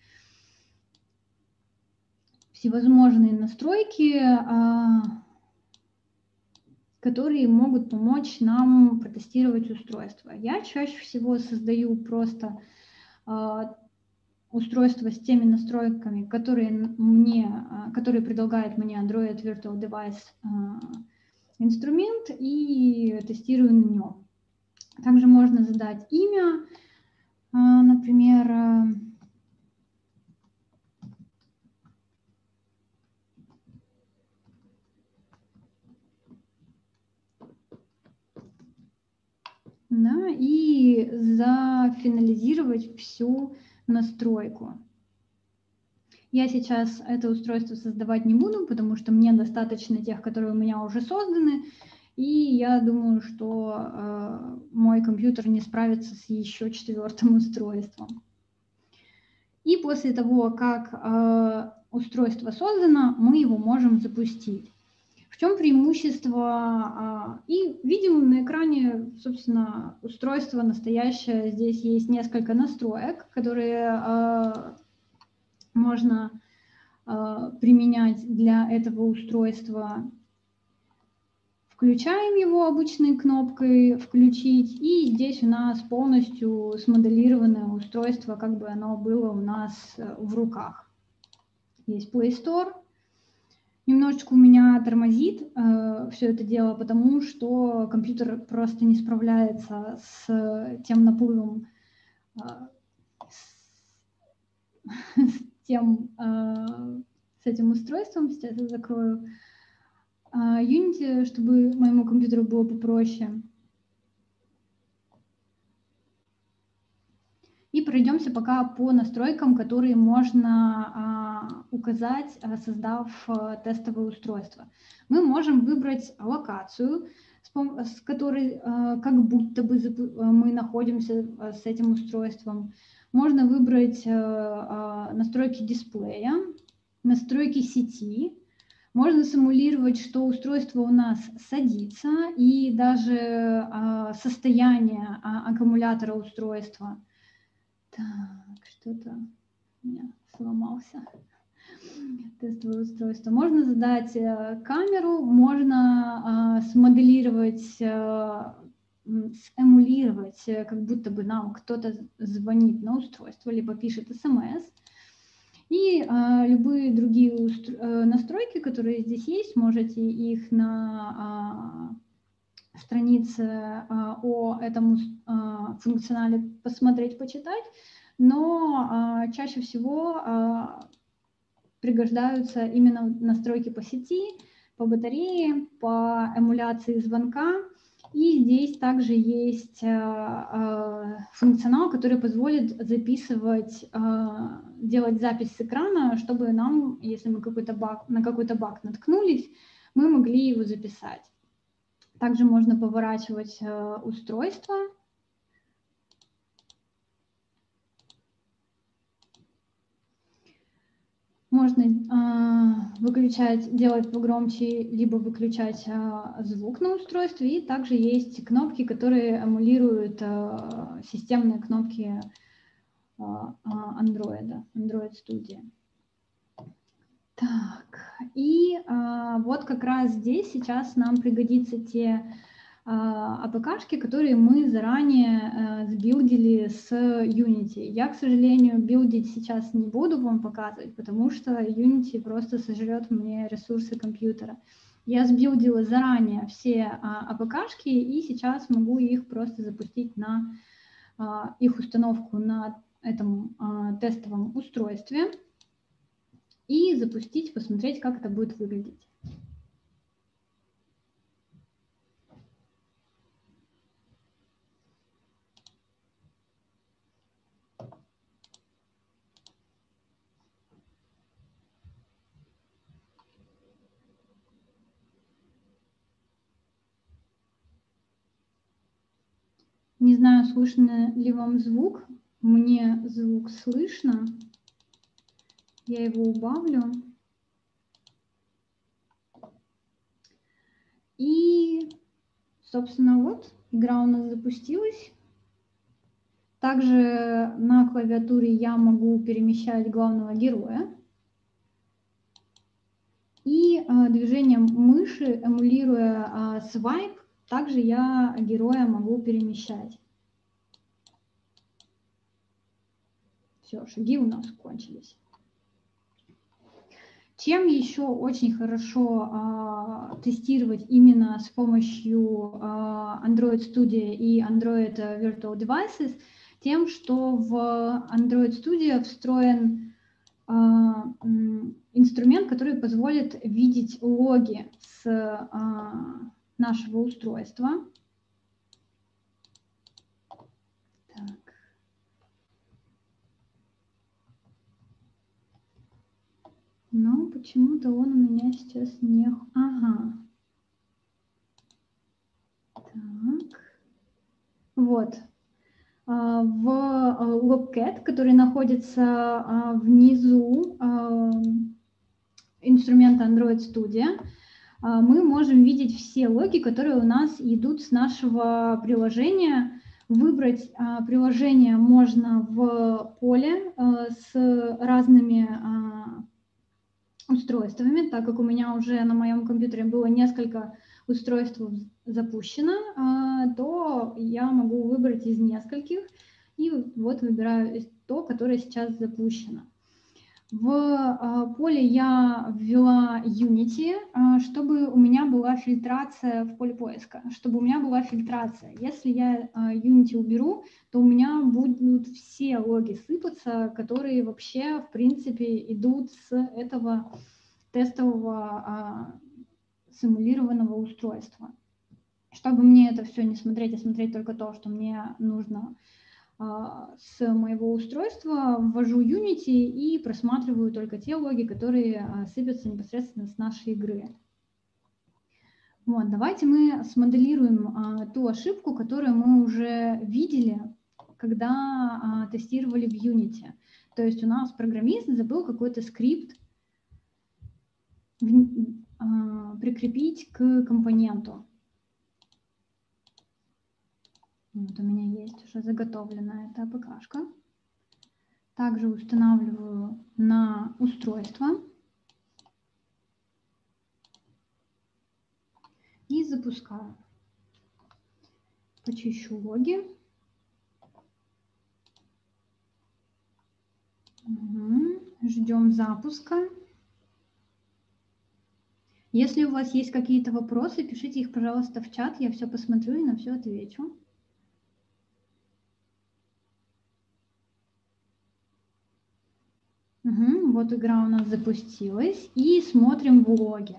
Всевозможные настройки, которые могут помочь нам протестировать устройство. Я чаще всего создаю просто устройство с теми настройками, которые мне, а, которые предлагает мне Android Virtual Device а, инструмент и тестирую на нем. Также можно задать имя, а, например, да, и зафинализировать всю настройку. Я сейчас это устройство создавать не буду, потому что мне достаточно тех, которые у меня уже созданы, и я думаю, что э, мой компьютер не справится с еще четвертым устройством. И после того, как э, устройство создано, мы его можем запустить. Чем преимущество? А, и видим на экране, собственно, устройство настоящее. Здесь есть несколько настроек, которые а, можно а, применять для этого устройства. Включаем его обычной кнопкой «Включить», и здесь у нас полностью смоделированное устройство, как бы оно было у нас э, в руках. Есть Play Store, Немножечко у меня тормозит э, все это дело, потому что компьютер просто не справляется с тем наплывом, э, с, с тем, э, с этим устройством. Сейчас я закрою э, Unity, чтобы моему компьютеру было попроще. И пройдемся пока по настройкам, которые можно а, указать, а, создав а, тестовое устройство. Мы можем выбрать локацию, с которой как будто бы мы находимся с этим устройством. Можно выбрать настройки дисплея, настройки сети. Можно симулировать, что устройство у нас садится и даже состояние аккумулятора устройства – так, что-то у меня сломался. тестовое устройство. Можно задать э, камеру, можно э, смоделировать, э, сэмулировать, э, как будто бы нам кто-то звонит на устройство, либо пишет смс. И э, любые другие э, настройки, которые здесь есть, можете их на странице э, о этом э, функционале посмотреть, почитать. Но э, чаще всего пригождаются именно настройки по сети, по батарее, по эмуляции звонка. И здесь также есть функционал, который позволит записывать, делать запись с экрана, чтобы нам, если мы какой-то баг, на какой-то баг наткнулись, мы могли его записать. Также можно поворачивать устройство Можно э, выключать, делать погромче, либо выключать э, звук на устройстве. И также есть кнопки, которые эмулируют э, системные кнопки э, Android, Android Studio. Так, и э, вот как раз здесь сейчас нам пригодятся те а, АПКшки, которые мы заранее э, сбилдили с Unity. Я, к сожалению, билдить сейчас не буду вам показывать, потому что Unity просто сожрет мне ресурсы компьютера. Я сбилдила заранее все а, АПКшки и сейчас могу их просто запустить на а, их установку на этом тестовом устройстве и запустить, посмотреть, как это будет выглядеть. Не знаю, слышно ли вам звук. Мне звук слышно. Я его убавлю. И, собственно, вот игра у нас запустилась. Также на клавиатуре я могу перемещать главного героя. И э, движением мыши, эмулируя э, свайп, также я героя могу перемещать. Все, шаги у нас кончились. Чем еще очень хорошо а, тестировать именно с помощью а, Android Studio и Android Virtual Devices, тем, что в Android Studio встроен а, инструмент, который позволит видеть логи с а, нашего устройства. Так. Но почему-то он у меня сейчас не... Ага. Так. Вот. А, в Logcat, который находится а, внизу а, инструмента Android Studio, а, мы можем видеть все логи, которые у нас идут с нашего приложения. Выбрать а, приложение можно в поле а, с разными устройствами, так как у меня уже на моем компьютере было несколько устройств запущено, то я могу выбрать из нескольких и вот выбираю то, которое сейчас запущено. В а, поле я ввела Unity, а, чтобы у меня была фильтрация в поле поиска, чтобы у меня была фильтрация. Если я а, Unity уберу, то у меня будут все логи сыпаться, которые вообще, в принципе, идут с этого тестового симулированного устройства. Чтобы мне это все не смотреть, а смотреть только то, что мне нужно с моего устройства, ввожу Unity и просматриваю только те логи, которые а, сыпятся непосредственно с нашей игры. Вот, давайте мы смоделируем а, ту ошибку, которую мы уже видели, когда а, тестировали в Unity. То есть у нас программист забыл какой-то скрипт а, прикрепить к компоненту. Вот у меня есть уже заготовленная эта АПКшка. также устанавливаю на устройство и запускаю. Почищу логи. Угу. Ждем запуска. Если у вас есть какие-то вопросы, пишите их, пожалуйста, в чат, я все посмотрю и на все отвечу. Угу, вот игра у нас запустилась. И смотрим в логе.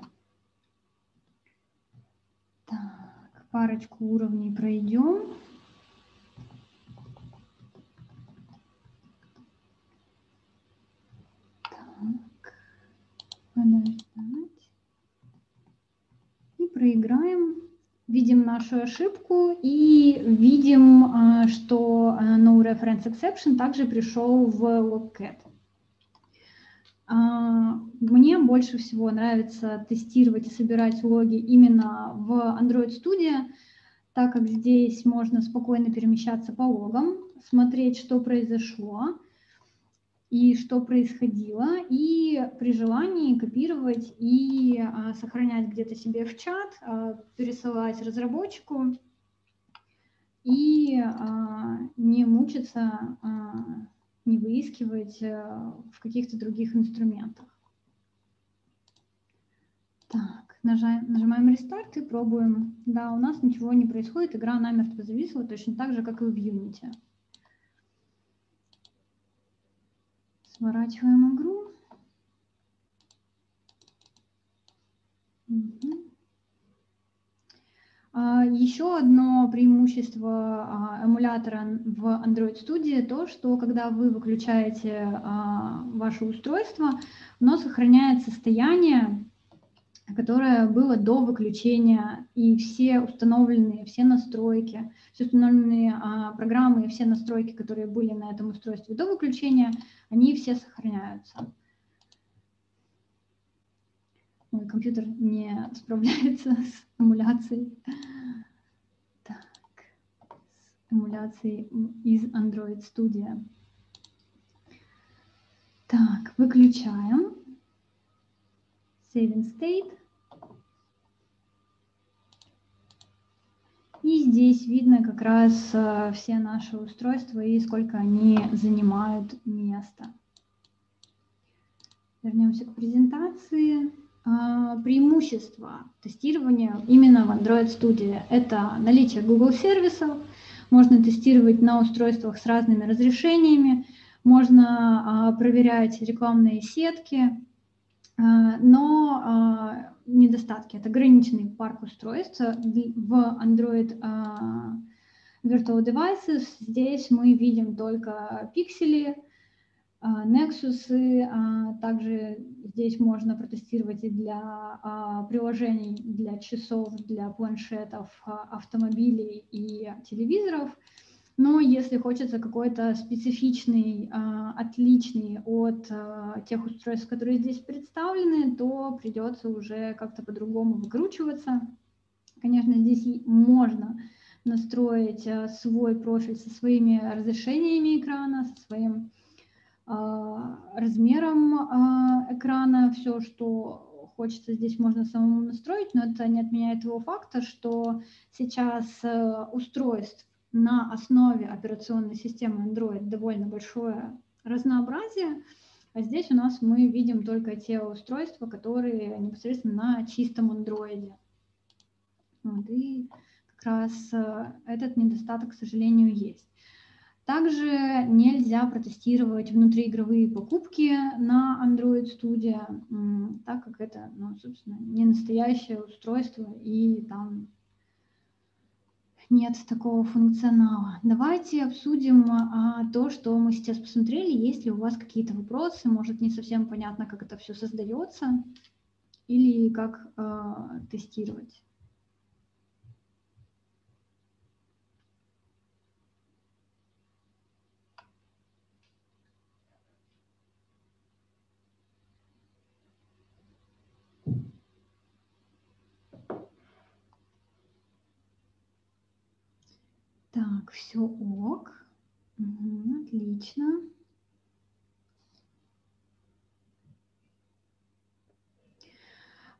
Так, парочку уровней пройдем. Так, подождать. И проиграем. Видим нашу ошибку и видим, а, что а, no reference exception также пришел в logcat. А, мне больше всего нравится тестировать и собирать логи именно в Android Studio, так как здесь можно спокойно перемещаться по логам, смотреть, что произошло и что происходило, и при желании копировать и а, сохранять где-то себе в чат, а, пересылать разработчику и не мучиться не выискивать э, в каких-то других инструментах. Так, нажимаем, рестарт и пробуем. Да, у нас ничего не происходит, игра намертво зависла, точно так же, как и в Unity. Сворачиваем игру. Угу. А, Еще одно преимущество а, эмулятора в Android Studio то, что когда вы выключаете а, ваше устройство, оно сохраняет состояние, которое было до выключения, и все установленные, все настройки, все установленные программы и все настройки, которые были на этом устройстве до выключения, они все сохраняются. Мой компьютер не справляется с эмуляцией. Так, с эмуляцией из Android Studio. Так, выключаем. Saving State. И здесь видно как раз э, все наши устройства и сколько они занимают места. Вернемся к презентации. А, преимущество тестирования именно в Android Studio – это наличие Google сервисов, можно тестировать на устройствах с разными разрешениями, можно а, проверять рекламные сетки, а, но недостатки – это ограниченный парк устройств в Android Virtual Devices. Здесь мы видим только пиксели, Nexus, а, также здесь можно протестировать и для а, приложений, для часов, для планшетов, автомобилей и телевизоров. Но если хочется какой-то специфичный, отличный от тех устройств, которые здесь представлены, то придется уже как-то по-другому выкручиваться. Конечно, здесь можно настроить свой профиль со своими разрешениями экрана, со своим а, размером а, экрана, все, что хочется здесь можно самому настроить, но это не отменяет того факта, что сейчас э, устройств на основе операционной системы Android довольно большое разнообразие, а здесь у нас мы видим только те устройства, которые непосредственно на чистом Android. Вот, и как раз э, этот недостаток, к сожалению, есть. Также нельзя протестировать внутриигровые покупки на Android Studio, так как это, ну, собственно, не настоящее устройство и там нет такого функционала. Давайте обсудим а, то, что мы сейчас посмотрели. Есть ли у вас какие-то вопросы? Может, не совсем понятно, как это все создается или как а, тестировать. Все ок. Угу, отлично.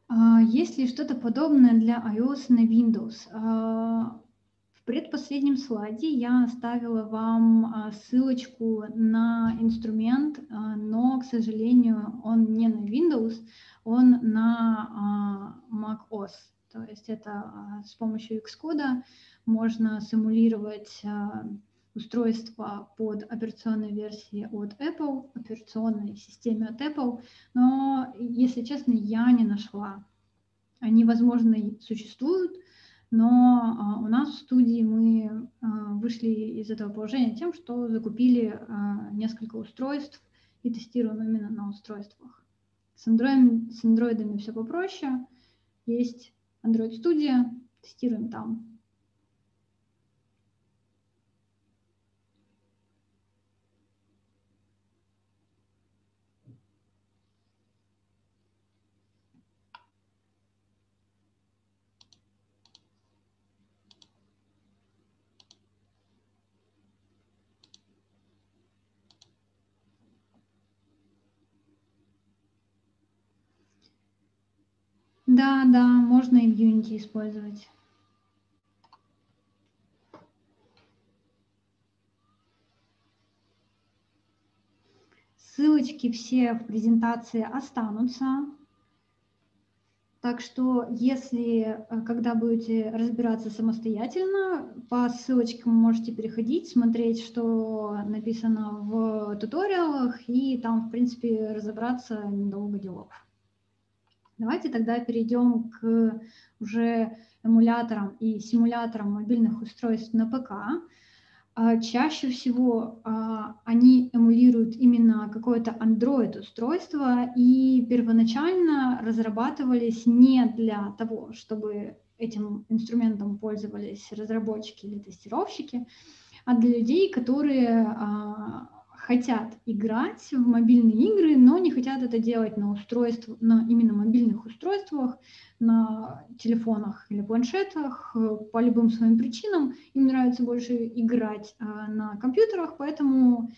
А есть ли что-то подобное для iOS на Windows? А, в предпоследнем слайде я оставила вам а, ссылочку на инструмент, но, к сожалению, он не на Windows, он на macOS. То есть это с помощью Xcode можно симулировать устройство под операционной версией от Apple, операционной системе от Apple, но, если честно, я не нашла. Они, возможно, существуют, но а, у нас в студии мы а, вышли из этого положения тем, что закупили а, несколько устройств и тестируем именно на устройствах. С, Android, с андроидами все попроще. Есть Android Studio, тестируем там. Да, да, можно и в Unity использовать. Ссылочки все в презентации останутся. Так что, если, э, когда будете разбираться самостоятельно, по ссылочкам можете переходить, смотреть, что написано в туториалах, и там, в принципе, разобраться недолго делов. Давайте тогда перейдем к уже эмуляторам и симуляторам мобильных устройств на ПК. А, чаще всего а, они эмулируют именно какое-то Android-устройство и первоначально разрабатывались не для того, чтобы этим инструментом пользовались разработчики или тестировщики, а для людей, которые а, хотят играть в мобильные игры, но не хотят это делать на устройствах, на именно мобильных устройствах, на телефонах или планшетах по любым своим причинам. Им нравится больше играть а, на компьютерах, поэтому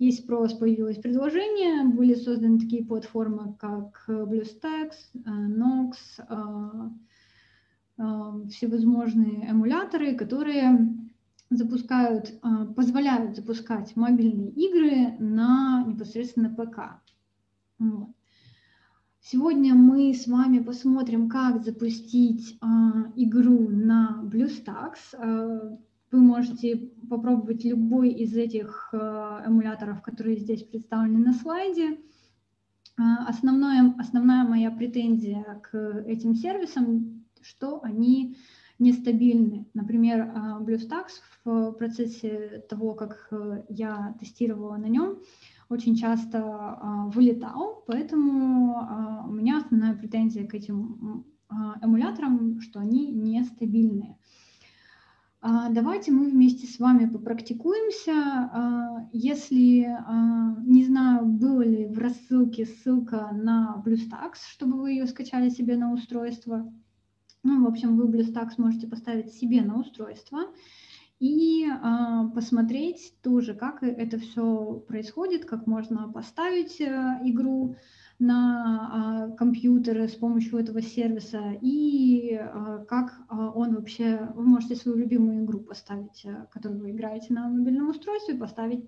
есть спрос, появилось предложение, были созданы такие платформы, как BlueStacks, Nox, э, всевозможные эмуляторы, которые запускают, а, позволяют запускать мобильные игры на непосредственно ПК. Вот. Сегодня мы с вами посмотрим, как запустить а, игру на BlueStacks. А, вы можете попробовать любой из этих а, эмуляторов, которые здесь представлены на слайде. А, основное, основная моя претензия к этим сервисам, что они нестабильны. Например, а, BlueStacks в процессе того, как э, я тестировала на нем, очень часто а, вылетал, поэтому а, у меня основная претензия к этим эмуляторам, что они нестабильные. Давайте мы вместе с вами попрактикуемся. Если, не знаю, было ли в рассылке ссылка на BlueStacks, чтобы вы ее скачали себе на устройство, ну, в общем, вы BlueStacks сможете поставить себе на устройство и э, посмотреть тоже, как это все происходит, как можно поставить э, игру на э, компьютер с помощью этого сервиса и э, как э, он вообще, вы можете свою любимую игру поставить, э, которую вы играете на мобильном устройстве, поставить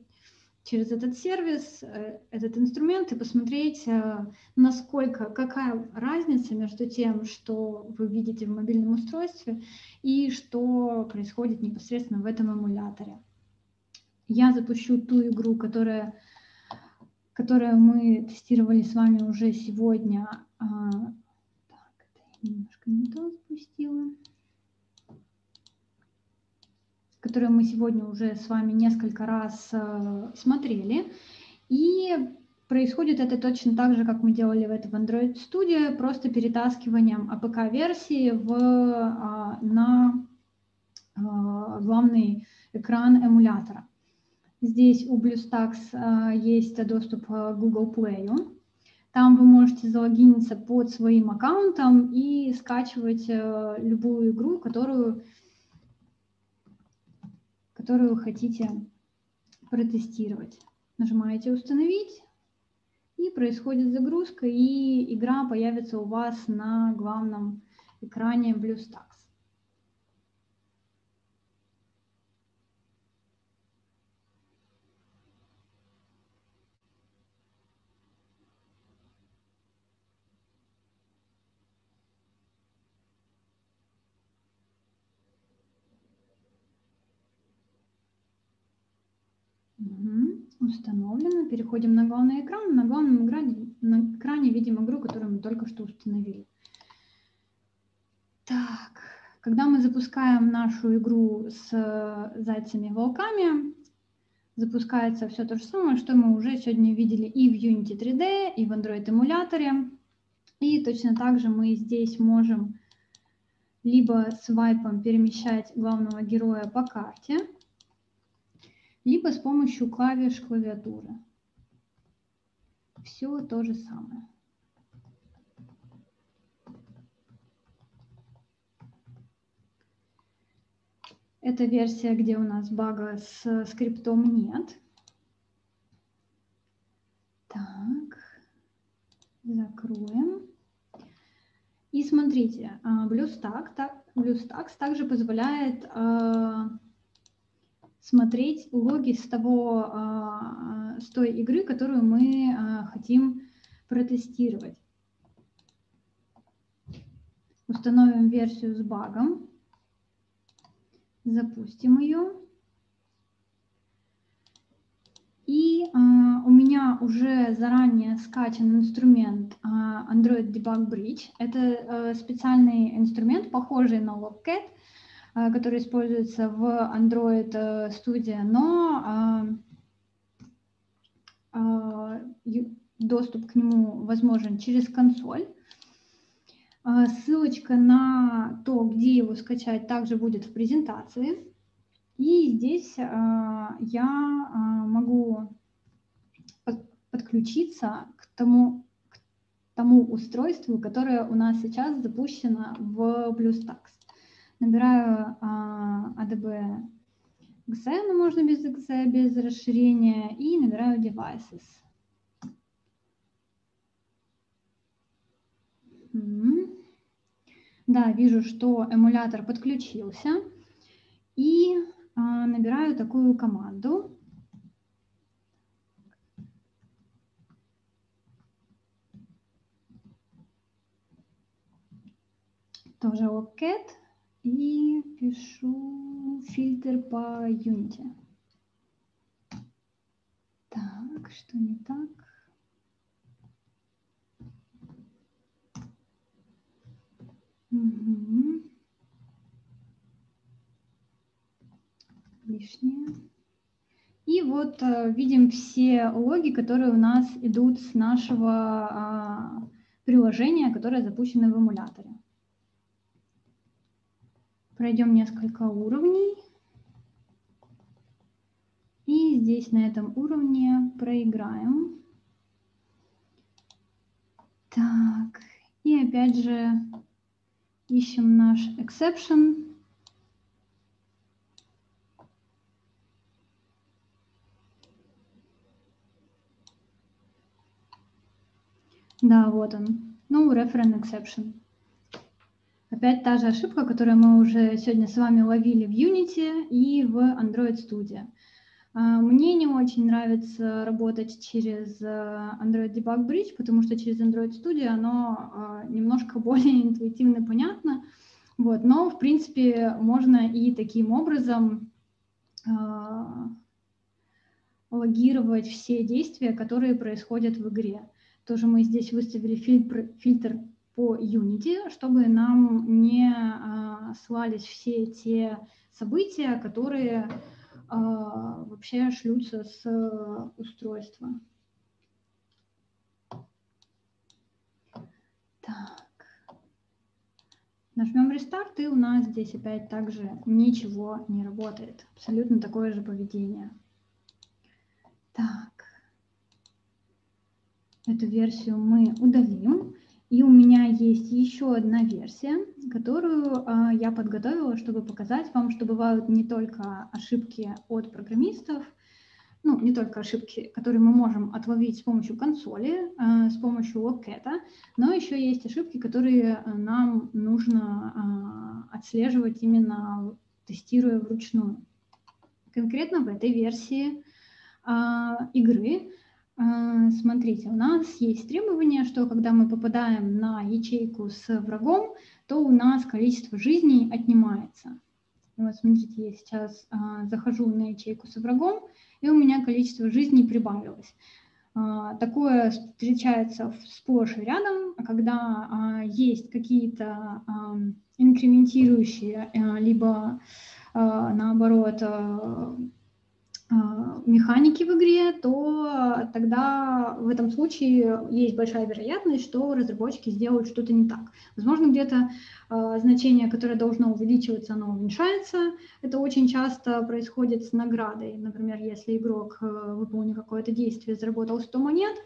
через этот сервис, э, этот инструмент и посмотреть, э, насколько, какая разница между тем, что вы видите в мобильном устройстве и что происходит непосредственно в этом эмуляторе. Я запущу ту игру, которая, которую мы тестировали с вами уже сегодня. А, так, это немножко не то запустила которую мы сегодня уже с вами несколько раз э, смотрели. И происходит это точно так же, как мы делали в этом Android Studio, просто перетаскиванием APK-версии в, а, на а, главный экран эмулятора. Здесь у BlueStacks есть доступ к Google Play. Там вы можете залогиниться под своим аккаунтом и скачивать э, любую игру, которую которую вы хотите протестировать. Нажимаете «Установить», И происходит загрузка, и игра появится у вас на главном экране BlueStacks. Установлено. Переходим на главный экран. На главном экране, на экране видим игру, которую мы только что установили. Так, когда мы запускаем нашу игру с зайцами и волками, запускается все то же самое, что мы уже сегодня видели и в Unity 3D, и в Android эмуляторе. И точно так же мы здесь можем либо свайпом перемещать главного героя по карте, либо с помощью клавиш клавиатуры. Все то же самое. Это версия, где у нас бага с скриптом нет. Так, закроем. И смотрите, BlueStacks, BlueStacks также позволяет а, смотреть логи с, того, а, с той игры, которую мы а, хотим протестировать. Установим версию с багом, запустим ее. И э, у меня уже заранее скачан инструмент э, Android Debug Bridge. Это э, специальный инструмент, похожий на Logcat, который используется в Android э, Studio, но э, доступ к нему возможен через консоль. Ссылочка на то, где его скачать, также будет в презентации. И здесь я могу подключиться к тому, к тому устройству, которое у нас сейчас запущено в BlueStacks набираю а, ADB XE, но можно без XE, без расширения, и набираю devices. Да, вижу, что эмулятор подключился. И а, набираю такую команду. Тоже OPCAT и пишу фильтр по Unity. Так, что не так? Угу. Лишнее. И вот э, видим все логи, которые у нас идут с нашего э, приложения, которое запущено в эмуляторе. Пройдем несколько уровней. И здесь на этом уровне проиграем. Так, и опять же ищем наш exception. Да, вот он. No reference exception. Опять та же ошибка, которую мы уже сегодня с вами ловили в Unity и в Android Studio. А, мне не очень нравится работать через э, Android Debug Bridge, потому что через Android Studio оно а, немножко более интуитивно понятно. Вот, но, в принципе, можно и таким образом а, логировать все действия, которые происходят в игре. Тоже мы здесь выставили фильтр, фильтр по Unity, чтобы нам не а, слались все те события, которые а, вообще шлются с устройства. Так. Нажмем рестарт, и у нас здесь опять также ничего не работает. Абсолютно такое же поведение. Так. Эту версию мы удалим. И у меня есть еще одна версия, которую а, я подготовила, чтобы показать вам, что бывают не только ошибки от программистов, ну, не только ошибки, которые мы можем отловить с помощью консоли, э, с помощью WebCat, но еще есть ошибки, которые нам нужно э, отслеживать именно тестируя вручную. Конкретно в этой версии э, игры, смотрите, у нас есть требование, что когда мы попадаем на ячейку с врагом, то у нас количество жизней отнимается. Вот смотрите, я сейчас захожу на ячейку с врагом, и у меня количество жизней прибавилось. А, такое встречается сплошь и рядом, когда а, есть какие-то инкрементирующие, а, либо наоборот а, механики в игре, то тогда в этом случае есть большая вероятность, что разработчики сделают что-то не так. Возможно, где-то э, значение, которое должно увеличиваться, оно уменьшается. Это очень часто происходит с наградой. Например, если игрок э, выполнил какое-то действие, заработал 100 монет,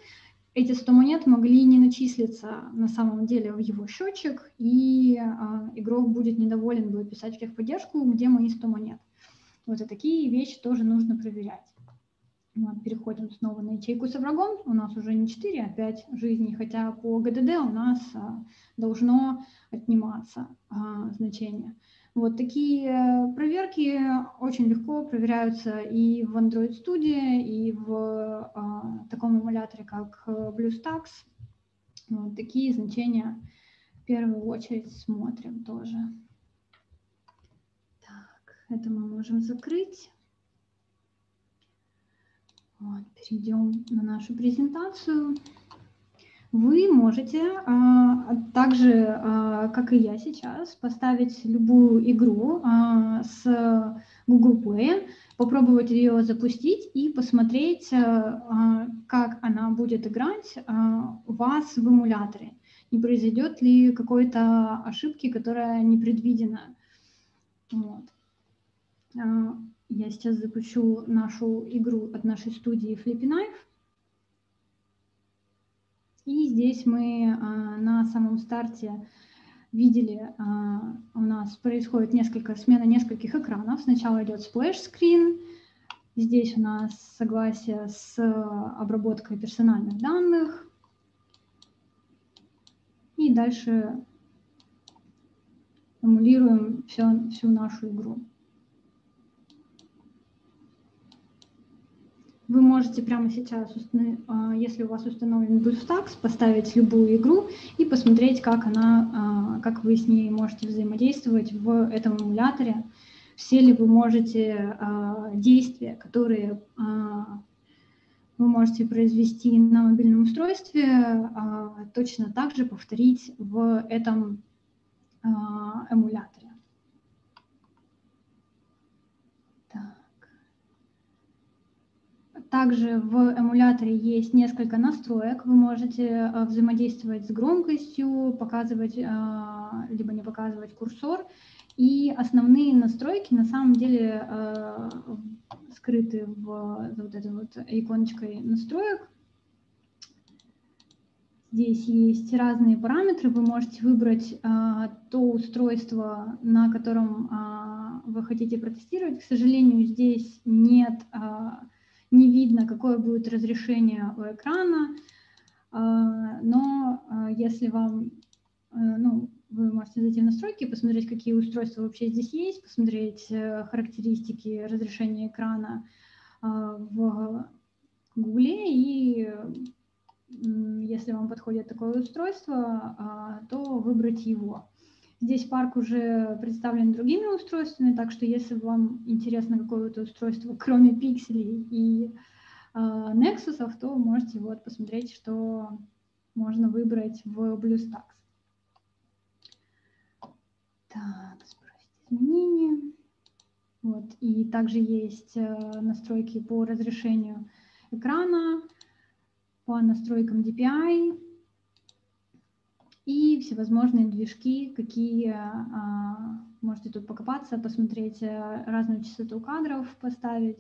эти 100 монет могли не начислиться на самом деле в его счетчик, и э, игрок будет недоволен, будет писать в техподдержку, где мои 100 монет. Вот и такие вещи тоже нужно проверять. Вот, переходим снова на ячейку с врагом. У нас уже не 4, а 5 жизней, хотя по ГДД у нас а, должно отниматься а, значение. Вот такие э, проверки очень легко проверяются и в Android Studio, и в а, таком эмуляторе, как э, BlueStacks. Вот такие значения в первую очередь смотрим тоже. Это мы можем закрыть. Вот, перейдем на нашу презентацию. Вы можете а, также, а, как и я сейчас, поставить любую игру а, с Google Play, попробовать ее запустить и посмотреть, а, как она будет играть а, у вас в эмуляторе. Не произойдет ли какой-то ошибки, которая не предвидена. Вот. А, я сейчас запущу нашу игру от нашей студии Flippy Knife. И здесь мы а, на самом старте видели, а, у нас происходит несколько, смена нескольких экранов. Сначала идет splash screen, здесь у нас согласие с обработкой персональных данных. И дальше эмулируем все, всю нашу игру. Вы можете прямо сейчас, а, если у вас установлен BlueStacks, поставить любую игру и посмотреть, как, она, а, как вы с ней можете взаимодействовать в этом эмуляторе. Все ли вы можете а, действия, которые вы можете произвести на мобильном устройстве, точно так же повторить в этом эмуляторе. Также в эмуляторе есть несколько настроек. Вы можете э, взаимодействовать с громкостью, показывать, э, либо не показывать курсор. И основные настройки на самом деле э, скрыты в вот этой вот иконочкой настроек. Здесь есть разные параметры. Вы можете выбрать то устройство, на котором вы хотите протестировать. К сожалению, здесь нет не видно, какое будет разрешение у экрана, а, но а, если вам, э, ну, вы можете зайти в настройки, посмотреть, какие устройства вообще здесь есть, посмотреть э, характеристики разрешения экрана а, в Гугле, и если вам подходит такое устройство, то выбрать его. Здесь парк уже представлен другими устройствами, так что если вам интересно какое-то устройство, кроме пикселей и э, Nexus, то можете вот посмотреть, что можно выбрать в BlueStacks. Так, сбросить изменения. Вот, и также есть э, настройки по разрешению экрана, по настройкам DPI, и всевозможные движки, какие а, можете тут покопаться, посмотреть э, разную частоту кадров, поставить.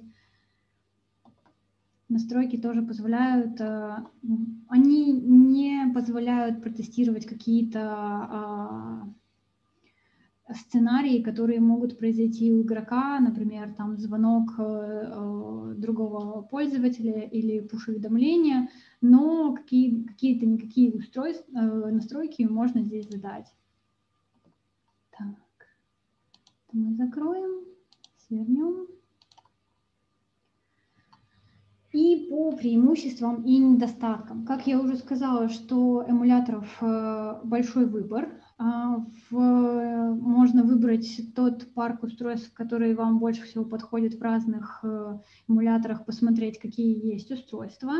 Настройки тоже позволяют, а, они не позволяют протестировать какие-то а, сценарии, которые могут произойти у игрока, например, там звонок э, другого пользователя или push-уведомления, но какие, какие-то никакие устройства, настройки можно здесь задать. Так, мы закроем, свернем. И по преимуществам и недостаткам. Как я уже сказала, что эмуляторов э, большой выбор. А, можно выбрать тот парк устройств, который вам больше всего подходит в разных э, эмуляторах, посмотреть, какие есть устройства.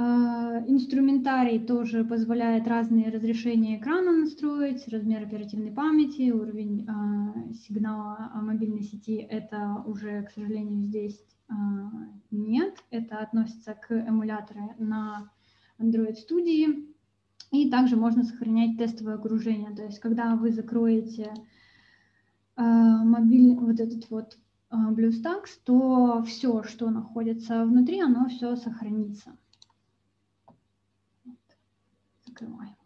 А, инструментарий тоже позволяет разные разрешения экрана настроить, размер оперативной памяти, уровень а, сигнала мобильной сети. Это уже, к сожалению, здесь а, нет. Это относится к эмулятору на Android Studio. И также можно сохранять тестовое окружение. То есть, когда вы закроете мобильный вот этот вот BlueStacks, то все, что находится внутри, оно все сохранится открываем.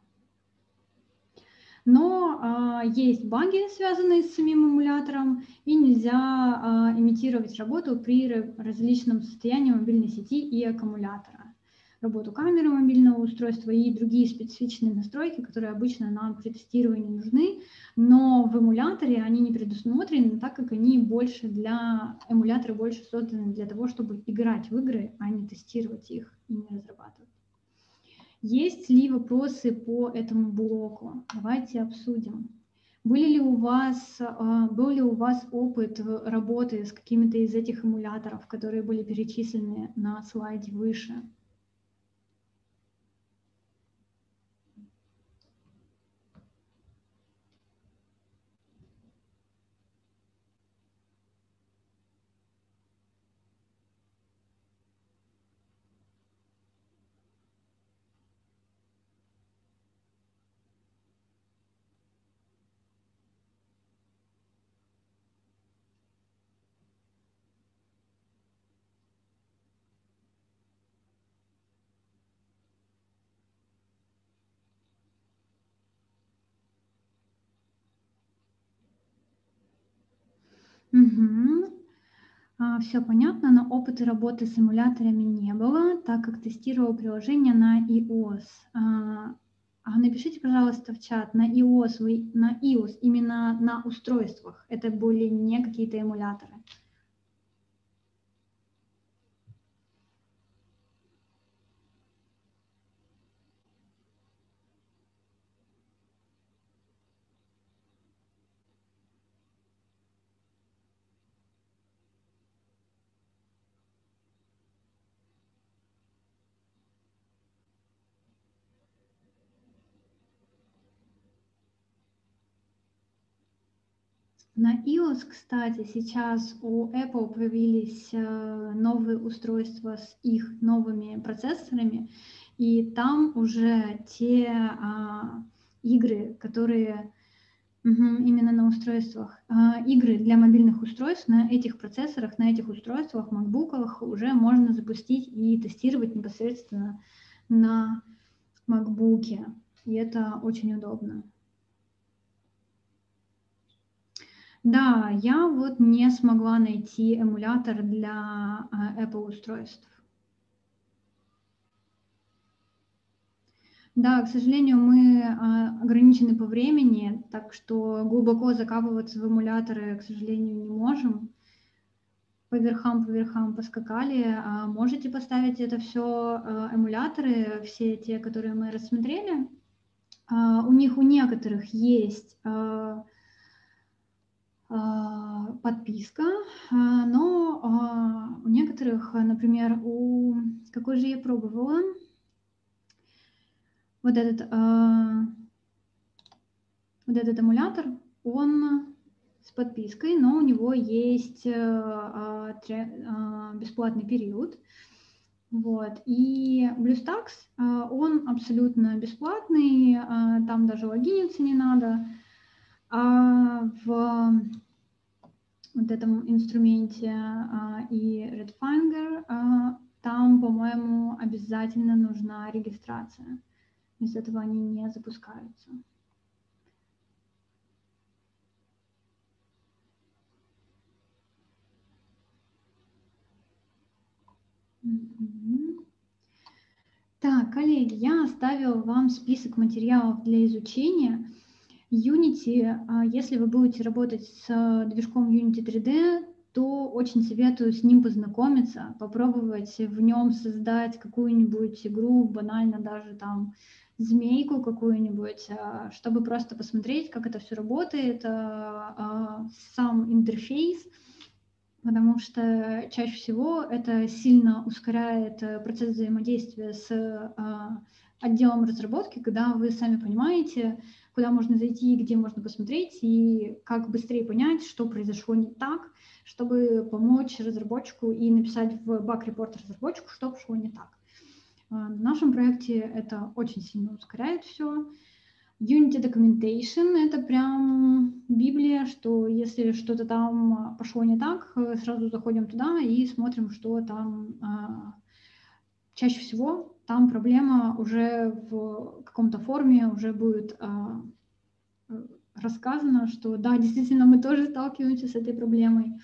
Но а, есть баги, связанные с самим эмулятором, и нельзя а, имитировать работу при различном состоянии мобильной сети и аккумулятора. Работу камеры мобильного устройства и другие специфичные настройки, которые обычно нам при тестировании нужны, но в эмуляторе они не предусмотрены, так как они больше для эмулятора больше созданы для того, чтобы играть в игры, а не тестировать их и не разрабатывать. Есть ли вопросы по этому блоку? Давайте обсудим. Были ли у вас, а, был ли у вас опыт работы с какими-то из этих эмуляторов, которые были перечислены на слайде выше? Угу. А, все понятно, но опыта работы с эмуляторами не было, так как тестировал приложение на iOS. А, а напишите, пожалуйста, в чат, на iOS, вы, на iOS, именно на устройствах. Это были не какие-то эмуляторы. На iOS, кстати, сейчас у Apple появились э, новые устройства с их новыми процессорами, и там уже те а, игры, которые угу, именно на устройствах, а, игры для мобильных устройств на этих процессорах, на этих устройствах, MacBook уже можно запустить и тестировать непосредственно на MacBook. И это очень удобно. Да, я вот не смогла найти эмулятор для а, Apple устройств. Да, к сожалению, мы а, ограничены по времени, так что глубоко закапываться в эмуляторы, к сожалению, не можем. По верхам, по верхам поскакали. А можете поставить это все эмуляторы, все те, которые мы рассмотрели. У них у некоторых есть подписка, а, но а, у некоторых, например, у какой же я пробовала, вот этот, вот этот эмулятор, он с подпиской, но у него есть бесплатный период. Вот. И BlueStacks, он абсолютно бесплатный, там даже логиниться не надо а, в вот этом инструменте а, и Redfinger, а, там, по-моему, обязательно нужна регистрация. Без этого они не запускаются. Так, коллеги, я оставила вам список материалов для изучения. Unity, а, если вы будете работать с движком Unity 3D, то очень советую с ним познакомиться, попробовать в нем создать какую-нибудь игру, банально даже там змейку какую-нибудь, а, чтобы просто посмотреть, как это все работает, а, сам интерфейс – потому что чаще всего это сильно ускоряет э, процесс взаимодействия с а, отделом разработки, когда вы сами понимаете, куда можно зайти, где можно посмотреть и как быстрее понять, что произошло не так, чтобы помочь разработчику и написать в баг-репорт разработчику, что пошло не так. А, в нашем проекте это очень сильно ускоряет все. Unity Documentation — это прям Библия, что если что-то там пошло не так, сразу заходим туда и смотрим, что там а, чаще всего там проблема уже в каком-то форме уже будет а, рассказано, что да, действительно, мы тоже сталкиваемся с этой проблемой.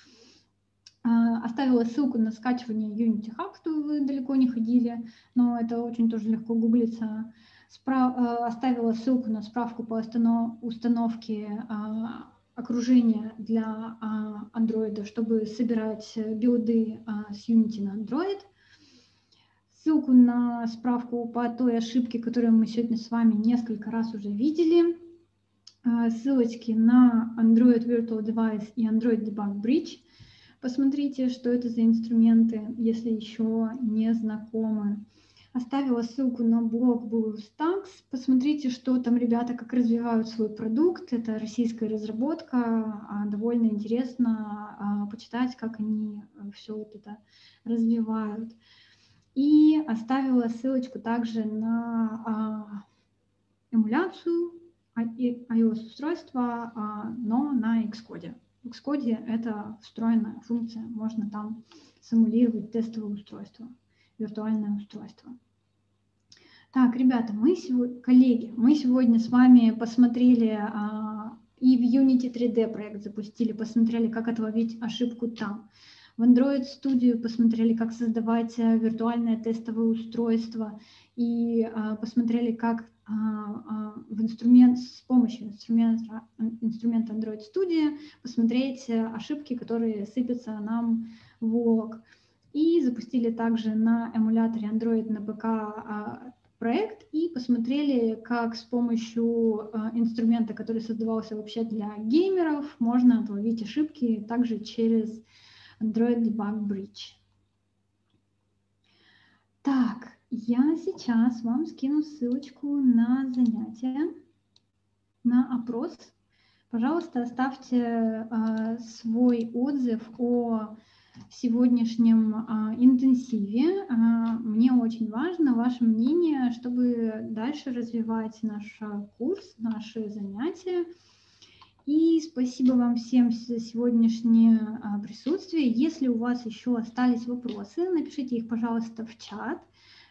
А, оставила ссылку на скачивание Unity Hub, чтобы вы далеко не ходили, но это очень тоже легко гуглится. Справ... Э, оставила ссылку на справку по установке а, окружения для Android, чтобы собирать билды а, с Unity на Android. Ссылку на справку по той ошибке, которую мы сегодня с вами несколько раз уже видели. А, ссылочки на Android Virtual Device и Android Debug Bridge. Посмотрите, что это за инструменты, если еще не знакомы. Оставила ссылку на блог BlueStacks. Посмотрите, что там ребята, как развивают свой продукт. Это российская разработка. А, довольно интересно а, почитать, как они э, все вот это развивают. И оставила ссылочку также на а, эмуляцию iOS-устройства, но на Xcode. В Xcode это встроенная функция, можно там симулировать тестовое устройство виртуальное устройство. Так, ребята, мы сегодня, коллеги, мы сегодня с вами посмотрели а, и в Unity 3D проект запустили, посмотрели, как отловить ошибку там. В Android Studio посмотрели, как создавать а, виртуальное тестовое устройство и а, посмотрели, как а, а, в инструмент с помощью инструмента, инструмента Android Studio посмотреть ошибки, которые сыпятся нам в лог. И запустили также на эмуляторе Android на ПК проект и посмотрели, как с помощью а, инструмента, который создавался вообще для геймеров, можно отловить ошибки также через Android Debug Bridge. Так, я сейчас вам скину ссылочку на занятие, на опрос. Пожалуйста, оставьте э, свой отзыв о сегодняшнем а, интенсиве. А, мне очень важно ваше мнение, чтобы дальше развивать наш курс, наши занятия. И спасибо вам всем за сегодняшнее а, присутствие. Если у вас еще остались вопросы, напишите их, пожалуйста, в чат.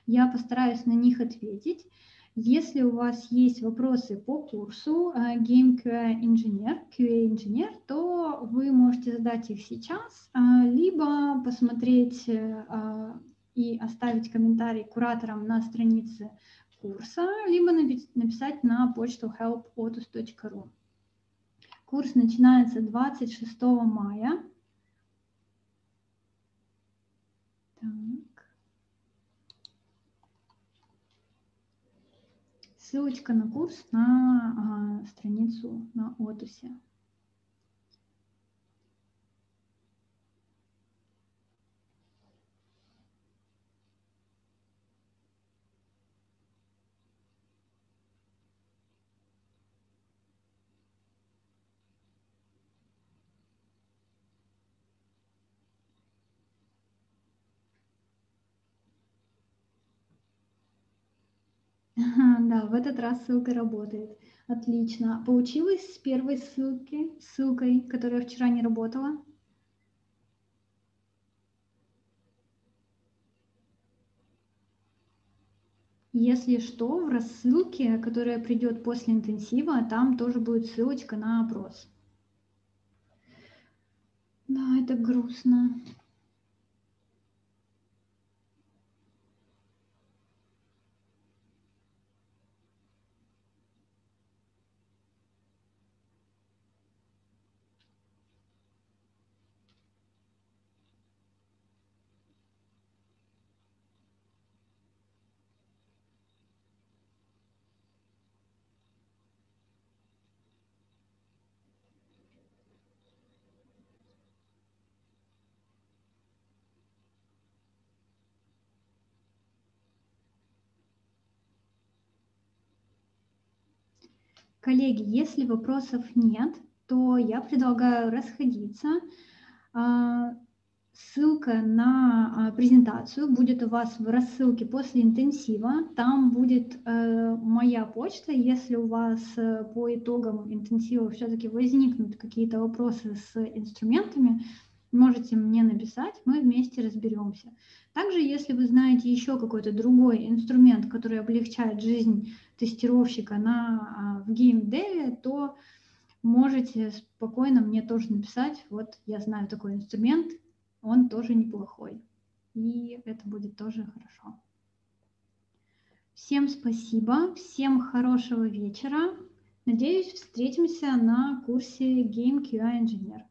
Я постараюсь на них ответить. Если у вас есть вопросы по курсу э, Game QA Engineer, QA Engineer, то вы можете задать их сейчас, э, либо посмотреть и оставить комментарий кураторам на странице курса, либо написать на почту help.otus.ru. Курс начинается 26 мая. Так. ссылочка на курс на а, страницу на Отусе. Да, в этот раз ссылка работает. Отлично. Получилось с первой ссылки, ссылкой, которая вчера не работала? Если что, в рассылке, которая придет после интенсива, там тоже будет ссылочка на опрос. Да, это грустно. Коллеги, если вопросов нет, то я предлагаю расходиться. А, ссылка на а, презентацию будет у вас в рассылке после интенсива. Там будет э, моя почта. Если у вас э, по итогам интенсива все-таки возникнут какие-то вопросы с инструментами, можете мне написать, мы вместе разберемся. Также, если вы знаете еще какой-то другой инструмент, который облегчает жизнь тестировщика на, а, в геймдеве, то можете спокойно мне тоже написать, вот я знаю такой инструмент, он тоже неплохой. И это будет тоже хорошо. Всем спасибо, всем хорошего вечера. Надеюсь, встретимся на курсе Game QA Engineer.